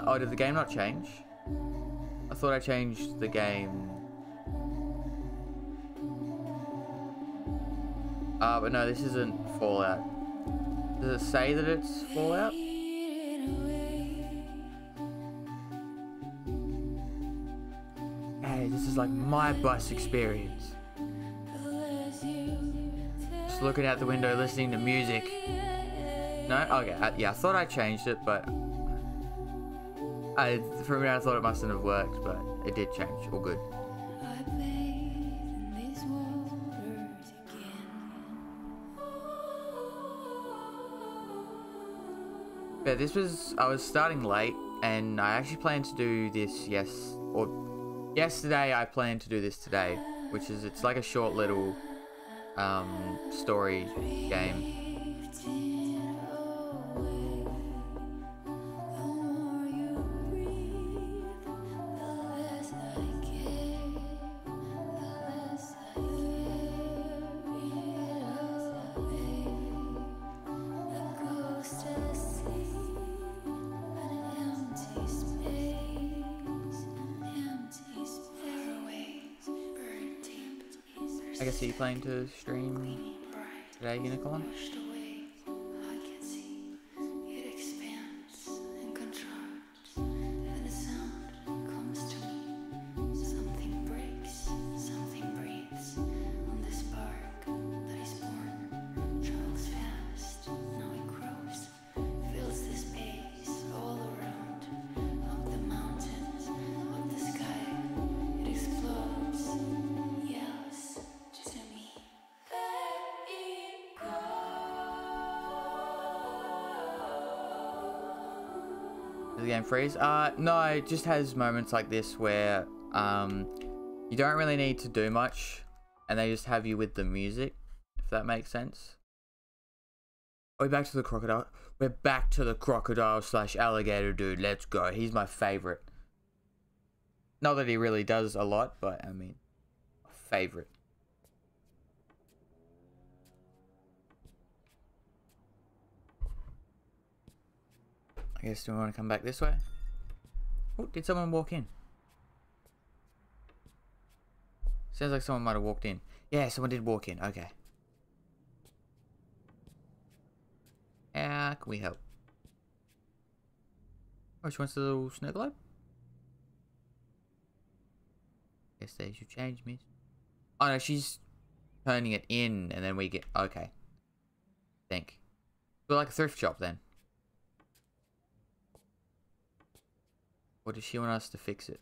Oh, did the game not change? I thought I changed the game. Ah, uh, but no, this isn't Fallout. Does it say that it's Fallout? Hey, this is like my bus experience. Just looking out the window, listening to music. No? Okay, yeah, I thought I changed it, but... I, for me, I thought it mustn't have worked, but it did change. All good. Yeah, this was, I was starting late, and I actually planned to do this, yes, or yesterday I planned to do this today, which is, it's like a short little um, story game. Stream today, Unicorn? The game freeze? Uh, no, it just has moments like this where um, you don't really need to do much, and they just have you with the music, if that makes sense. We're back to the crocodile. We're back to the crocodile slash alligator dude. Let's go. He's my favorite. Not that he really does a lot, but I mean, favorite. I guess we want to come back this way? Oh, did someone walk in? Sounds like someone might have walked in. Yeah, someone did walk in. Okay. How can we help? Oh, she wants the little snow globe? Guess they should change me. Oh no, she's turning it in and then we get... Okay. Think. We're like a thrift shop then. Or does she want us to fix it?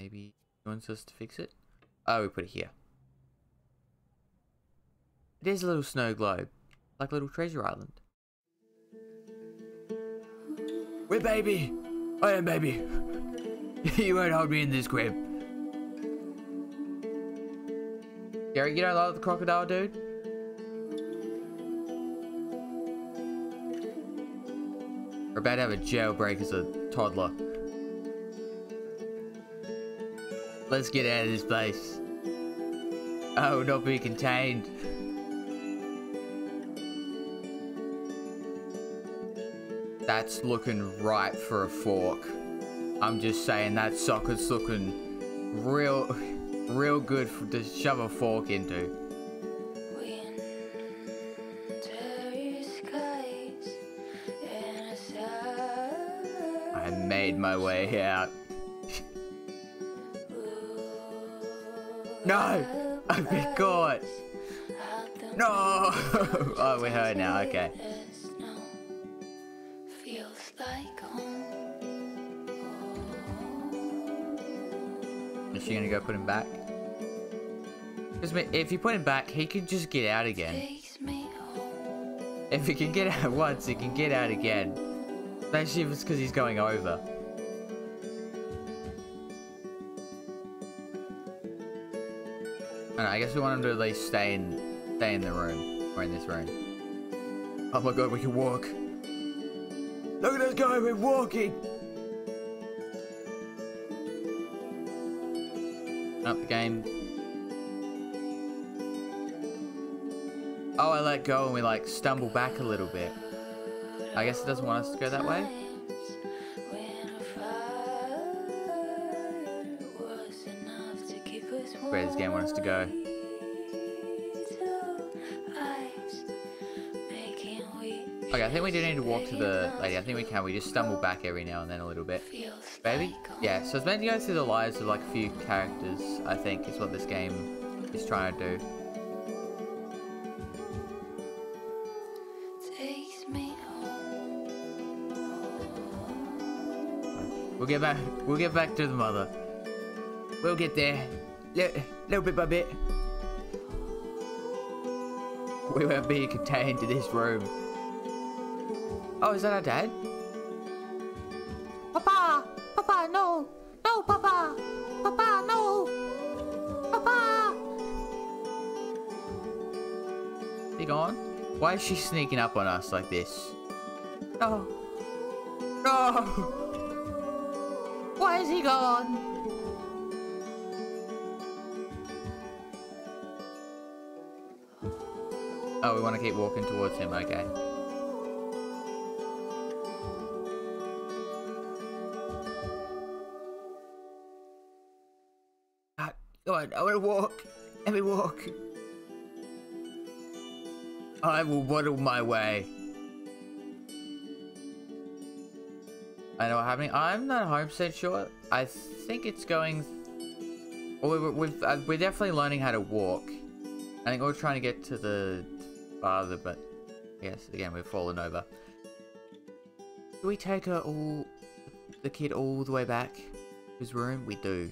Maybe she wants us to fix it? Oh, we put it here. It is a little snow globe. Like a little treasure island. We're baby! I am baby! <laughs> you won't hold me in this crib. Gary, you don't love the crocodile, dude? About to have a jailbreak as a toddler. Let's get out of this place. Oh, not be contained. That's looking right for a fork. I'm just saying that socket's looking real, real good to shove a fork into. My way out. no! I've been caught! No! <laughs> oh, we're hurt now, okay. Is she gonna go put him back? Because if you put him back, he could just get out again. If he can get out <laughs> once, he can get out again. Especially if it's because he's going over. I guess we want him to at least stay in, stay in the room, or in this room. Oh my god, we can walk. Look at this guy, we're walking! Up the game. Oh, I let go and we like stumble back a little bit. I guess it doesn't want us to go that way. To go? Okay, I think we do need to walk to the lady. I think we can. We just stumble back every now and then a little bit. Baby? Yeah, so it's meant to go through the lives of like a few characters, I think, is what this game is trying to do. We'll get back. We'll get back to the mother. We'll get there, little, little bit by bit. We won't be contained to this room. Oh, is that our dad? Papa! Papa, no! No, Papa! Papa, no! Papa! He gone? Why is she sneaking up on us like this? No! No! Why is he gone? Oh, we want to keep walking towards him, okay. Ah, on, I want to walk. Let me walk. I will waddle my way. I know what's happening. I'm not 100% sure. I think it's going... Well, we- we've, uh, we're definitely learning how to walk. I think we're trying to get to the father, but yes, again, we've fallen over. Do we take her all, the kid all the way back to his room? We do.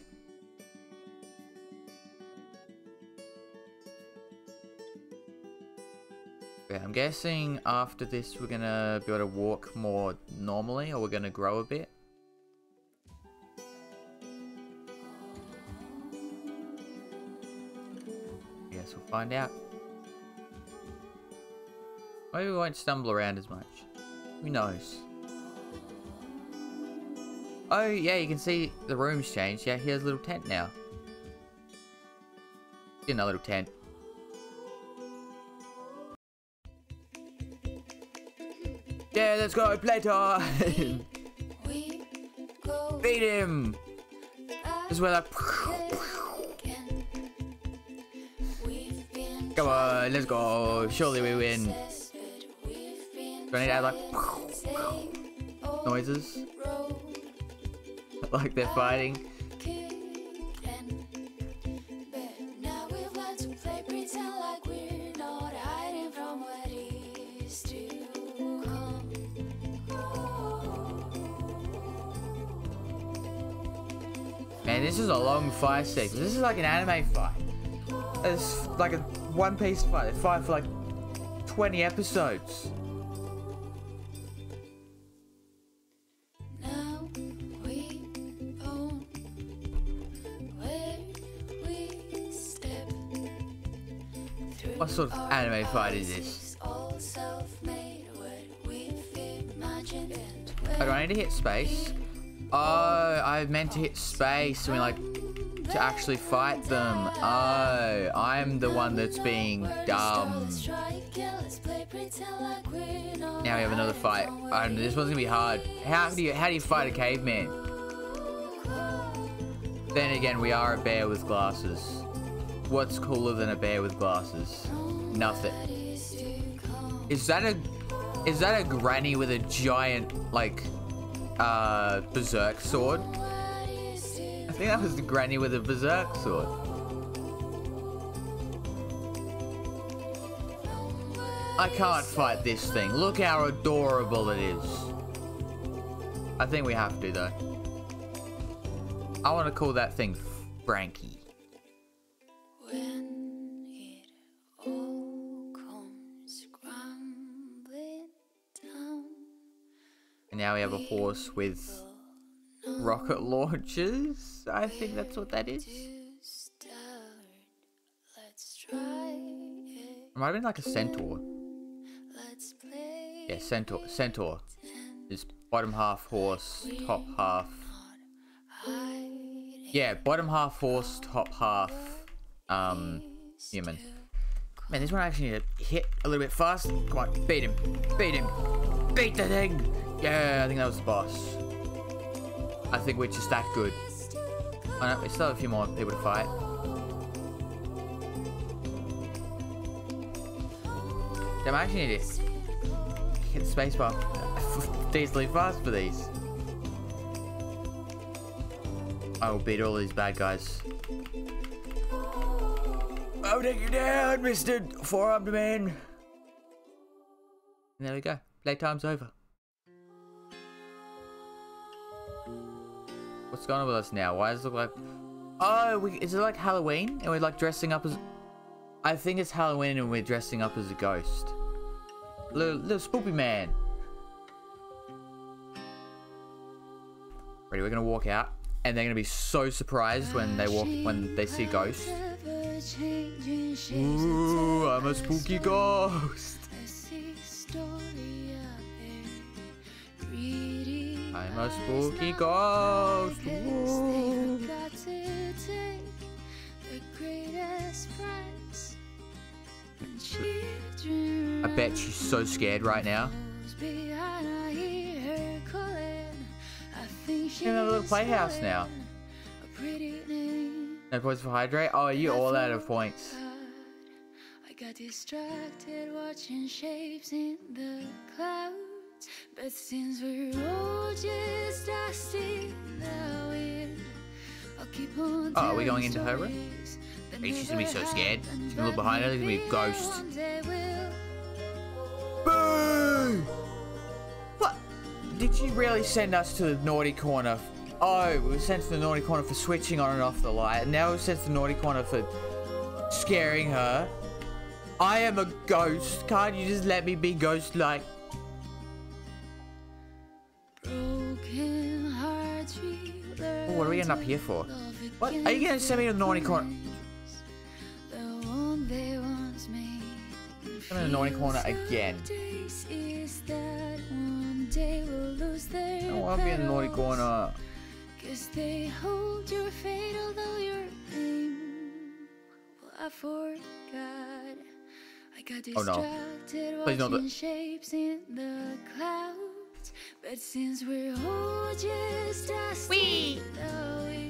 Yeah, I'm guessing after this we're gonna be able to walk more normally, or we're gonna grow a bit. Guess we'll find out. Maybe we won't stumble around as much. Who knows? Oh, yeah, you can see the room's changed. Yeah, here's a little tent now. In a little tent. Yeah, let's go, playtime! Beat <laughs> him! This is where that... Come on, let's go. Surely we win. I need to add like noises? like they're fighting. Man, this is a long fight sequence. This is like an anime fight. It's like a One Piece fight. They fight for like 20 episodes. Sort of anime fight is this? Oh, do I need to hit space? Oh, I meant to hit space. I mean, like, to actually fight them. Oh, I'm the one that's being dumb. Now we have another fight. Oh, this one's gonna be hard. How do you how do you fight a caveman? Then again, we are a bear with glasses. What's cooler than a bear with glasses? Nothing. Is that a is that a granny with a giant like uh berserk sword? I think that was the granny with a berserk sword. I can't fight this thing. Look how adorable it is. I think we have to though. I want to call that thing Frankie. And now we have a horse with rocket launchers. I think that's what that is. it. Might have been like a centaur. Yeah, centaur. Centaur. Is bottom half horse, top half. Yeah, bottom half horse, top half um human. Man, this one actually need to hit a little bit fast. Come on, beat him. Beat him. Beat the thing! Yeah, I think that was the boss. I think we're just that good. Oh no, we still have a few more people to fight. Damn, I actually need to hit the spacebar decently <laughs> fast for these. I will beat all these bad guys. I'll take you down, Mr. Four-Armed Man. And there we go. Playtime's over. What's going on with us now? Why does it look like... Oh, we, is it like Halloween? And we're like dressing up as... I think it's Halloween and we're dressing up as a ghost. Little, little spoopy man. Ready, we're gonna walk out. And they're gonna be so surprised when they walk, when they see ghosts. Ooh, I'm a spooky ghost. I'm a spooky ghost. I bet she's so scared right now. In a little playhouse now. No points for hydrate? Oh, are you all out of points? I got distracted watching shapes in the clouds. But since we're all just dust in the wind, I'll keep on Oh, are we going into her room? stories that Hey, she's gonna be so scared. She's gonna look behind her, there's gonna be a ghost. one day will. Boo! What? Did you really send us to the naughty corner? Oh, we were sent to the naughty corner for switching on and off the light. And now we're sent to the naughty corner for scaring her. I am a ghost. Can't you just let me be ghost-like? What are we getting up here for? What? Are you gonna send me to the naughty corner? The one they once made. I'm in the naughty corner again. Days is that one day we'll lose their I want to be in the naughty corner. Cause they hold your fate, although your name. Well, I forgot. I got Oh, no. distracted don't do- watching shapes in the clouds. But since we're all just dust in the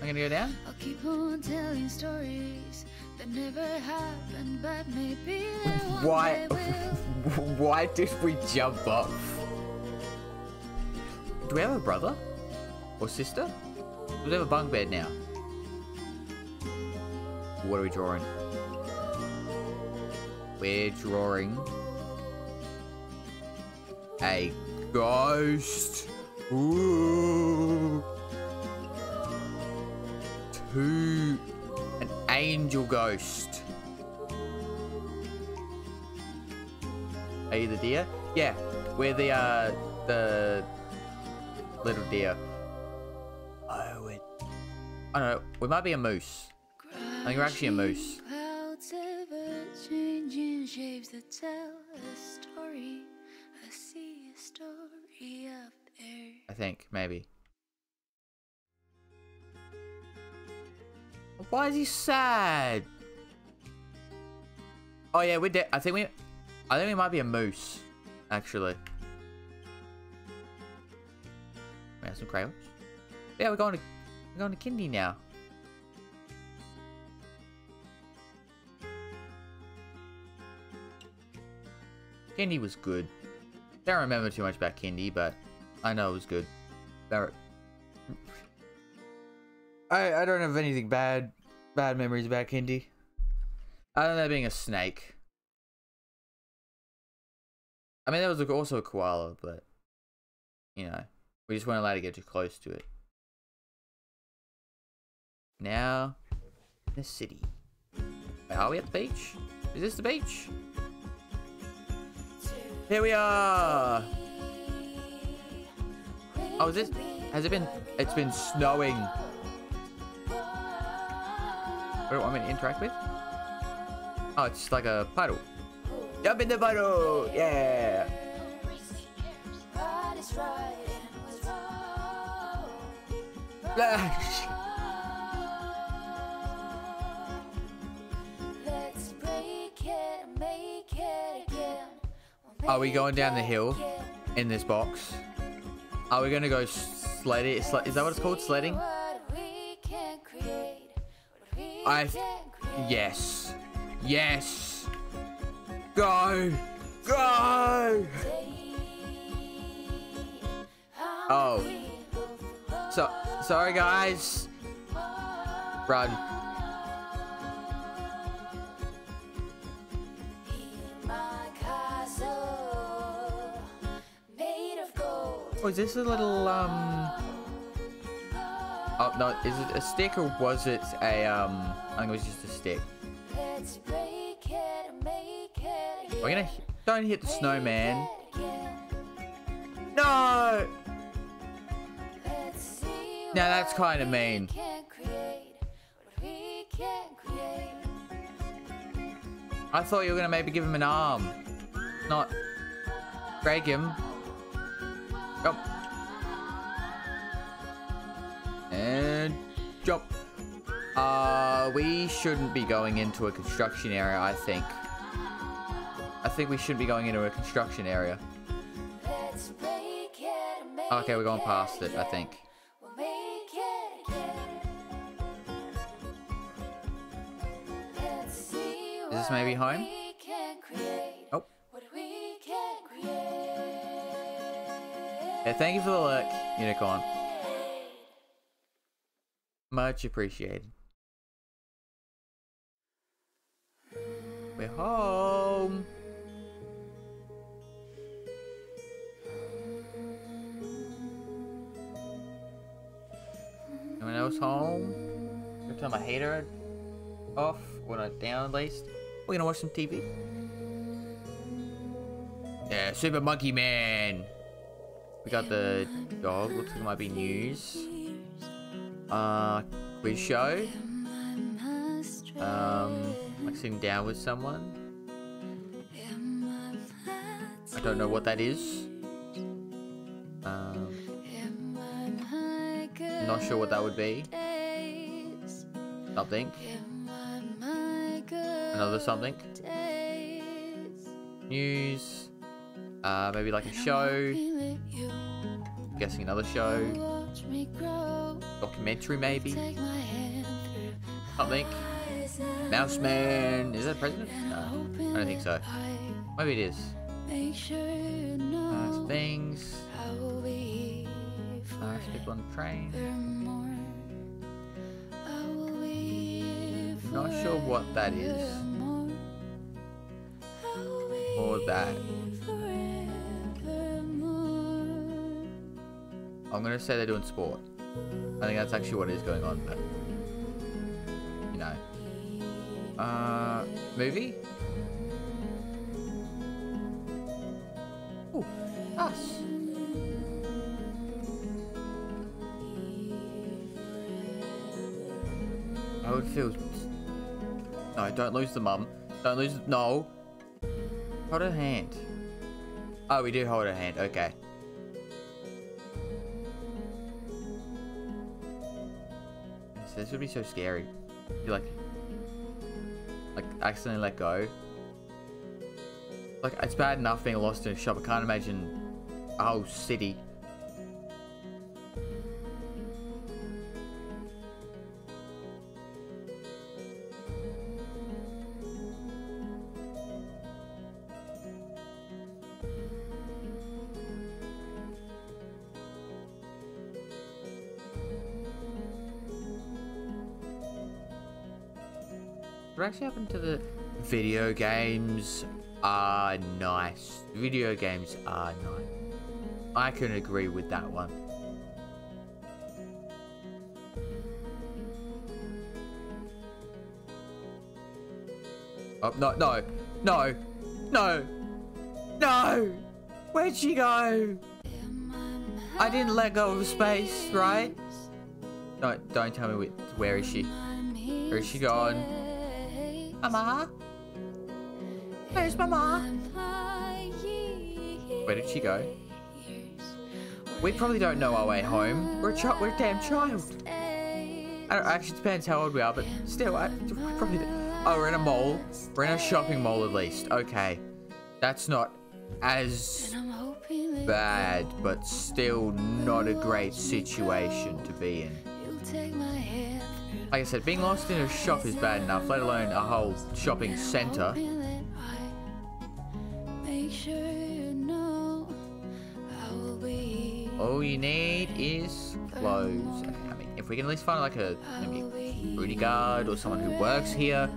I'm gonna go down. I'll keep on telling stories that never happened, but maybe they Why? <laughs> will. Why did we jump off? Do we have a brother? Or sister? Do we have a bunk bed now? What are we drawing? We're drawing a ghost. Ooh. Two. An angel ghost. Are you the deer? Yeah, we're the uh the little deer. Oh, it. I don't know. We might be a moose. I think we're actually a moose. Clouds ever changing shapes that tell a story. I story up there. I think maybe. Why is he sad? Oh yeah, we're dead. I think we. I think we might be a moose, actually. We have some crayons. Yeah, we're going to we're going to Kindy now. Kindy was good. Don't remember too much about Kindy, but I know it was good. I I don't have anything bad bad memories about Kindy. Other than being a snake. I mean, there was also a koala, but you know, we just weren't allowed to get too close to it. Now, the city. Are we at the beach? Is this the beach? Here we are. Oh, is this? Has it been? It's been snowing. What do want me to interact with? Oh, it's just like a puddle. Jump in the puddle! Yeah! Splash! Let's break it, make it again. Are we going down the hill? in this box. Are we gonna go sledding? Is that what it's called? Sledding? I. Yes. Yes. Go. Go. Oh. So sorry guys. Run. Oh, is this a little um? Oh no, is it a stick or was it a um? I think it was just a stick. We're gonna don't hit the snowman. No. Now that's kind of mean. I thought you were gonna maybe give him an arm, not Break him. Jump. And jump. Uh, we shouldn't be going into a construction area, I think. I think we should be going into a construction area. Okay, we're going past it, I think. Is this maybe home? Oh. Thank you for the look, Unicorn. Much appreciated. We're home. Anyone else home? Gonna turn my heater off, or not down at least. We're gonna watch some TV. Yeah, Super Monkey Man. We got the dog. Looks like it might be news. Uh, quiz show. Um, like sitting down with someone. I don't know what that is. Um, not sure what that would be. Something. Another something. News. Uh, maybe like a show. Guessing another show. Documentary maybe. Something. Mouse Man. Is that president? No, I don't think so. Maybe it is. Uh, things. Uh, people on the train. Not sure what that is. Or that. I'm gonna say they're doing sport. I think that's actually what is going on, but you know. Uh, movie? Ooh, us. I would feel. No, don't lose the mum. Don't lose. No. Hold her hand. Oh, we do hold her hand. Okay. This would be so scary. You like, like accidentally let go. Like it's bad enough being lost in a shop. I can't imagine a whole city. Actually happened to the video games are nice. Video games are nice. I can agree with that one. Oh, no, no, no, no, no! Where'd she go? I didn't let go of space, right? Don't, don't tell me where is she? Where is she gone? Mama? Where's Mama? Where did she go? We probably don't know our way home. We're a, ch- we're a damn child. I don't, actually, depends how old we are, but still, I we probably. Oh, we're in a mall. We're in a shopping mall at least. Okay, that's not as bad, but still not a great situation to be in. Like I said, being lost in a shop is bad enough, let alone a whole shopping center. All you need is clothes. I mean, if we can at least find like a maybe booty guard or someone who works here,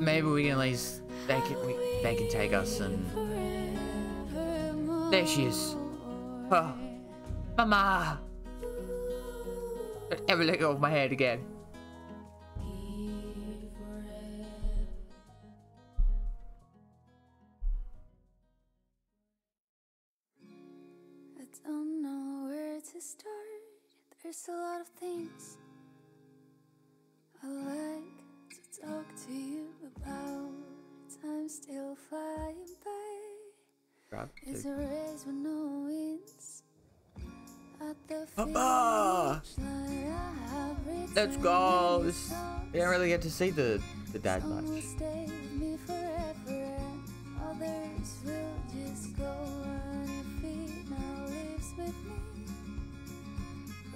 maybe we can at least they can we, they can take us and there she is. Oh, mama! Don't <laughs> ever let go of my head again. I don't know where to start. There's a lot of things I like to talk to you about. Time still flying by. It's a race with no wins. Uh-uh. Papa! finish line, I have Let's go. this We don't really get to see the the dad much. stay with me forever, and others will just go on your feet. Now lives with me.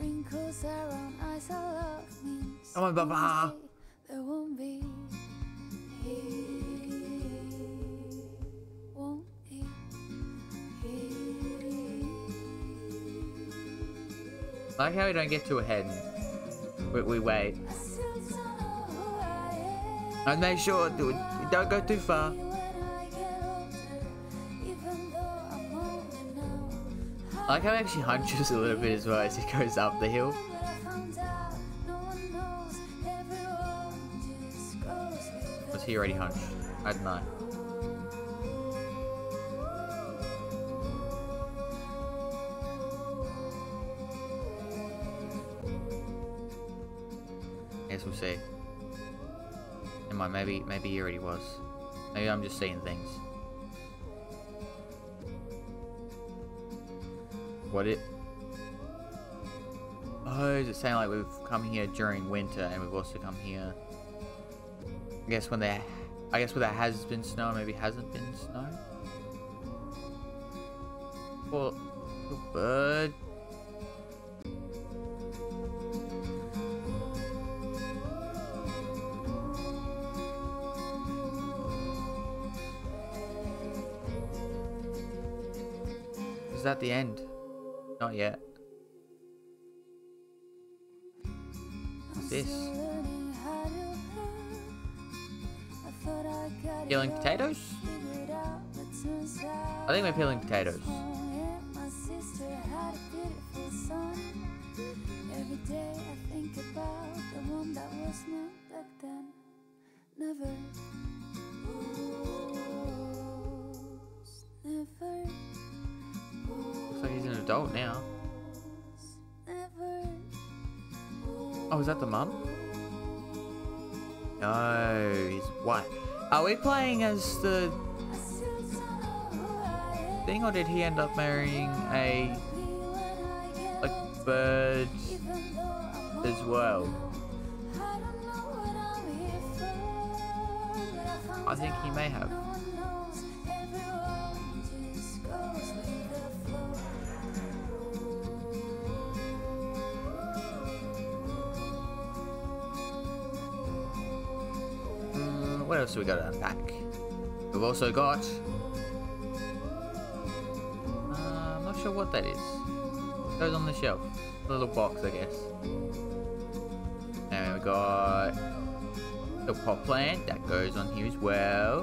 Wrinkles around eyes, I love me. Come on, Papa. There won't be. I like how we don't get too ahead. We, we wait. And make sure do, don't go too far. I like how he actually hunches a little bit as well as he goes up the hill. Was he already hunched? I don't know. We'll see. Never mind, maybe maybe he already was. Maybe I'm just seeing things. What it? Oh, is it saying like we've come here during winter and we've also come here? I guess when there, I guess where there has been snow, maybe hasn't been snow. Poor bird. Is that the end? Not yet. What's this? Peeling potatoes? I think we're peeling potatoes. Never. Never. Adult now. Oh, is that the mum? No, his wife. Are we playing as the thing, or did he end up marrying a like bird as well? I think he may have. Else we got to unpack? We've also got. Uh, I'm not sure what that is. Goes on the shelf. A little box, I guess. And we got the pot plant that goes on here as well.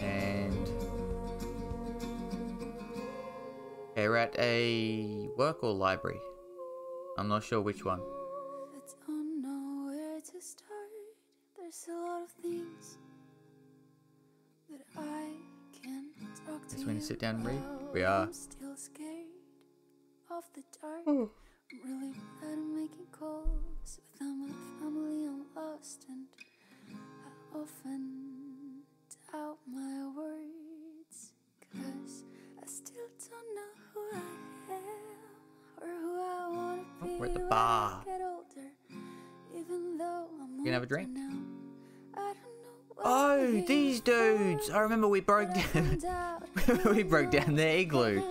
And okay, we're at a work or library. I'm not sure which one. Sit down and read? We are. I'm still scared of the dark. Oh. I'm really bad at making calls without my family. I'm lost, and I often doubt my words. Cause I still don't know who I am or who I wanna Oh, we're at the when bar. I get older. Even though I'm You gonna have a drink? Now, I don't know what Oh, these dudes! I remember we broke down. <laughs> we broke down their igloo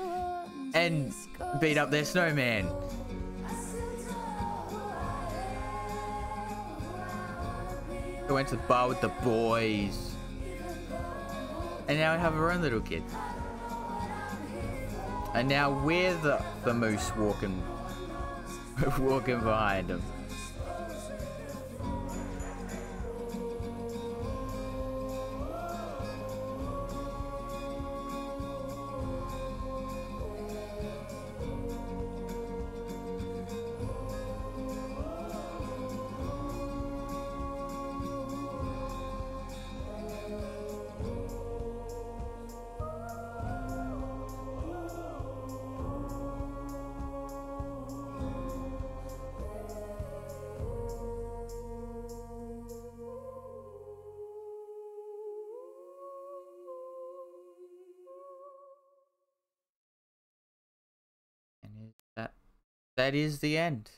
and beat up their snowman. I went to the bar with the boys. And now we have our own little kid. And now we're the, the moose walking <laughs> walking behind him. That is the end.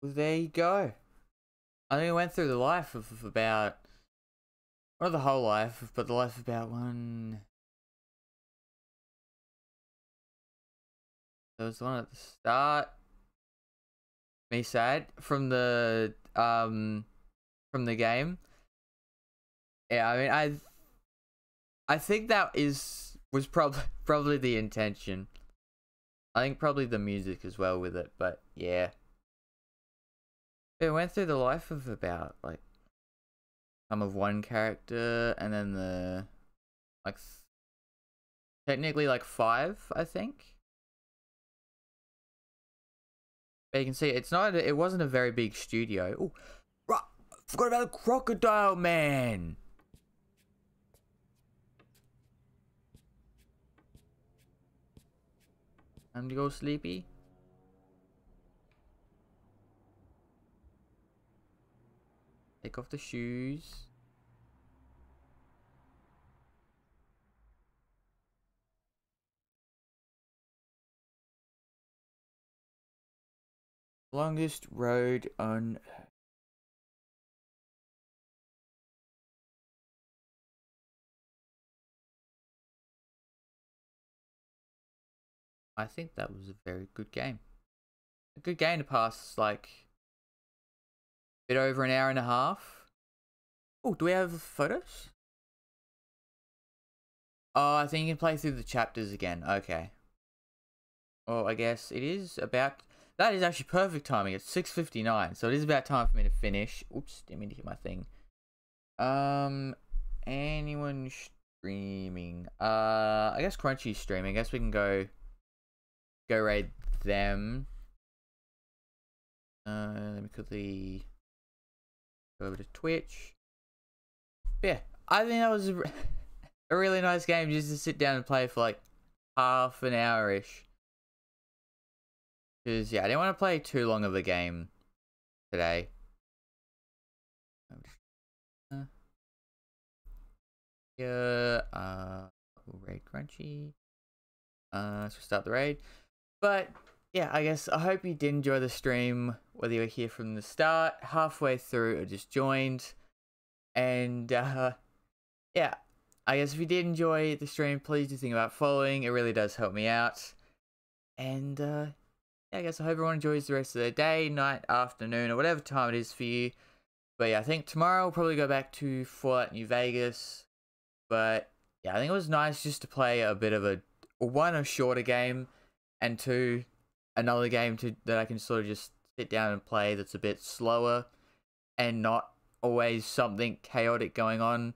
Well, there you go. I we went through the life of, of about not the whole life, but the life of about one. There was one at the start. Me sad from the um from the game. Yeah, I mean I I think that is was probably <laughs> probably the intention. I think probably the music as well with it, but yeah. It went through the life of about like some of one character and then the like technically like five, I think. But you can see it's not it wasn't a very big studio. Oh, right, forgot about the crocodile man. Time to go sleepy. Take off the shoes. Longest road on I think that was a very good game. A good game to pass like a bit over an hour and a half. Oh, do we have photos? Oh, I think you can play through the chapters again. Okay. Well, I guess it is about. That is actually perfect timing. It's six fifty nine, so it is about time for me to finish. Oops, didn't mean to hit my thing. Um, anyone streaming? Uh, I guess Crunchy's streaming. I guess we can go go raid them. Uh, let me quickly go over to Twitch. Yeah, I think that was <laughs> a, really nice game just to sit down and play for like half an hour ish. Because, yeah, I didn't want to play too long of a game today. Uh, Yeah, uh, raid Crunchy. Uh, so start the raid. But yeah, I guess I hope you did enjoy the stream, whether you were here from the start, halfway through, or just joined. And uh, yeah, I guess if you did enjoy the stream, please do think about following. It really does help me out. And uh, yeah, I guess I hope everyone enjoys the rest of their day, night, afternoon, or whatever time it is for you. But yeah, I think tomorrow we'll probably go back to Fallout New Vegas. But yeah, I think it was nice just to play a bit of a one a shorter game and two another game to that I can sort of just sit down and play that's a bit slower and not always something chaotic going on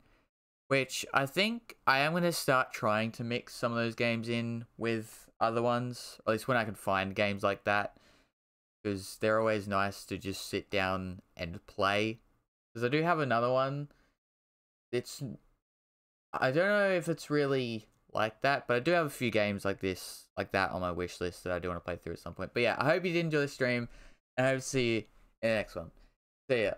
which I think I am going to start trying to mix some of those games in with other ones at least when I can find games like that because they're always nice to just sit down and play. Because I do have another one. It's I don't know if it's really like that, but I do have a few games like this, like that on my wish list that I do want to play through at some point. But yeah, I hope you did enjoy the stream, and I hope to see you in the next one. See ya.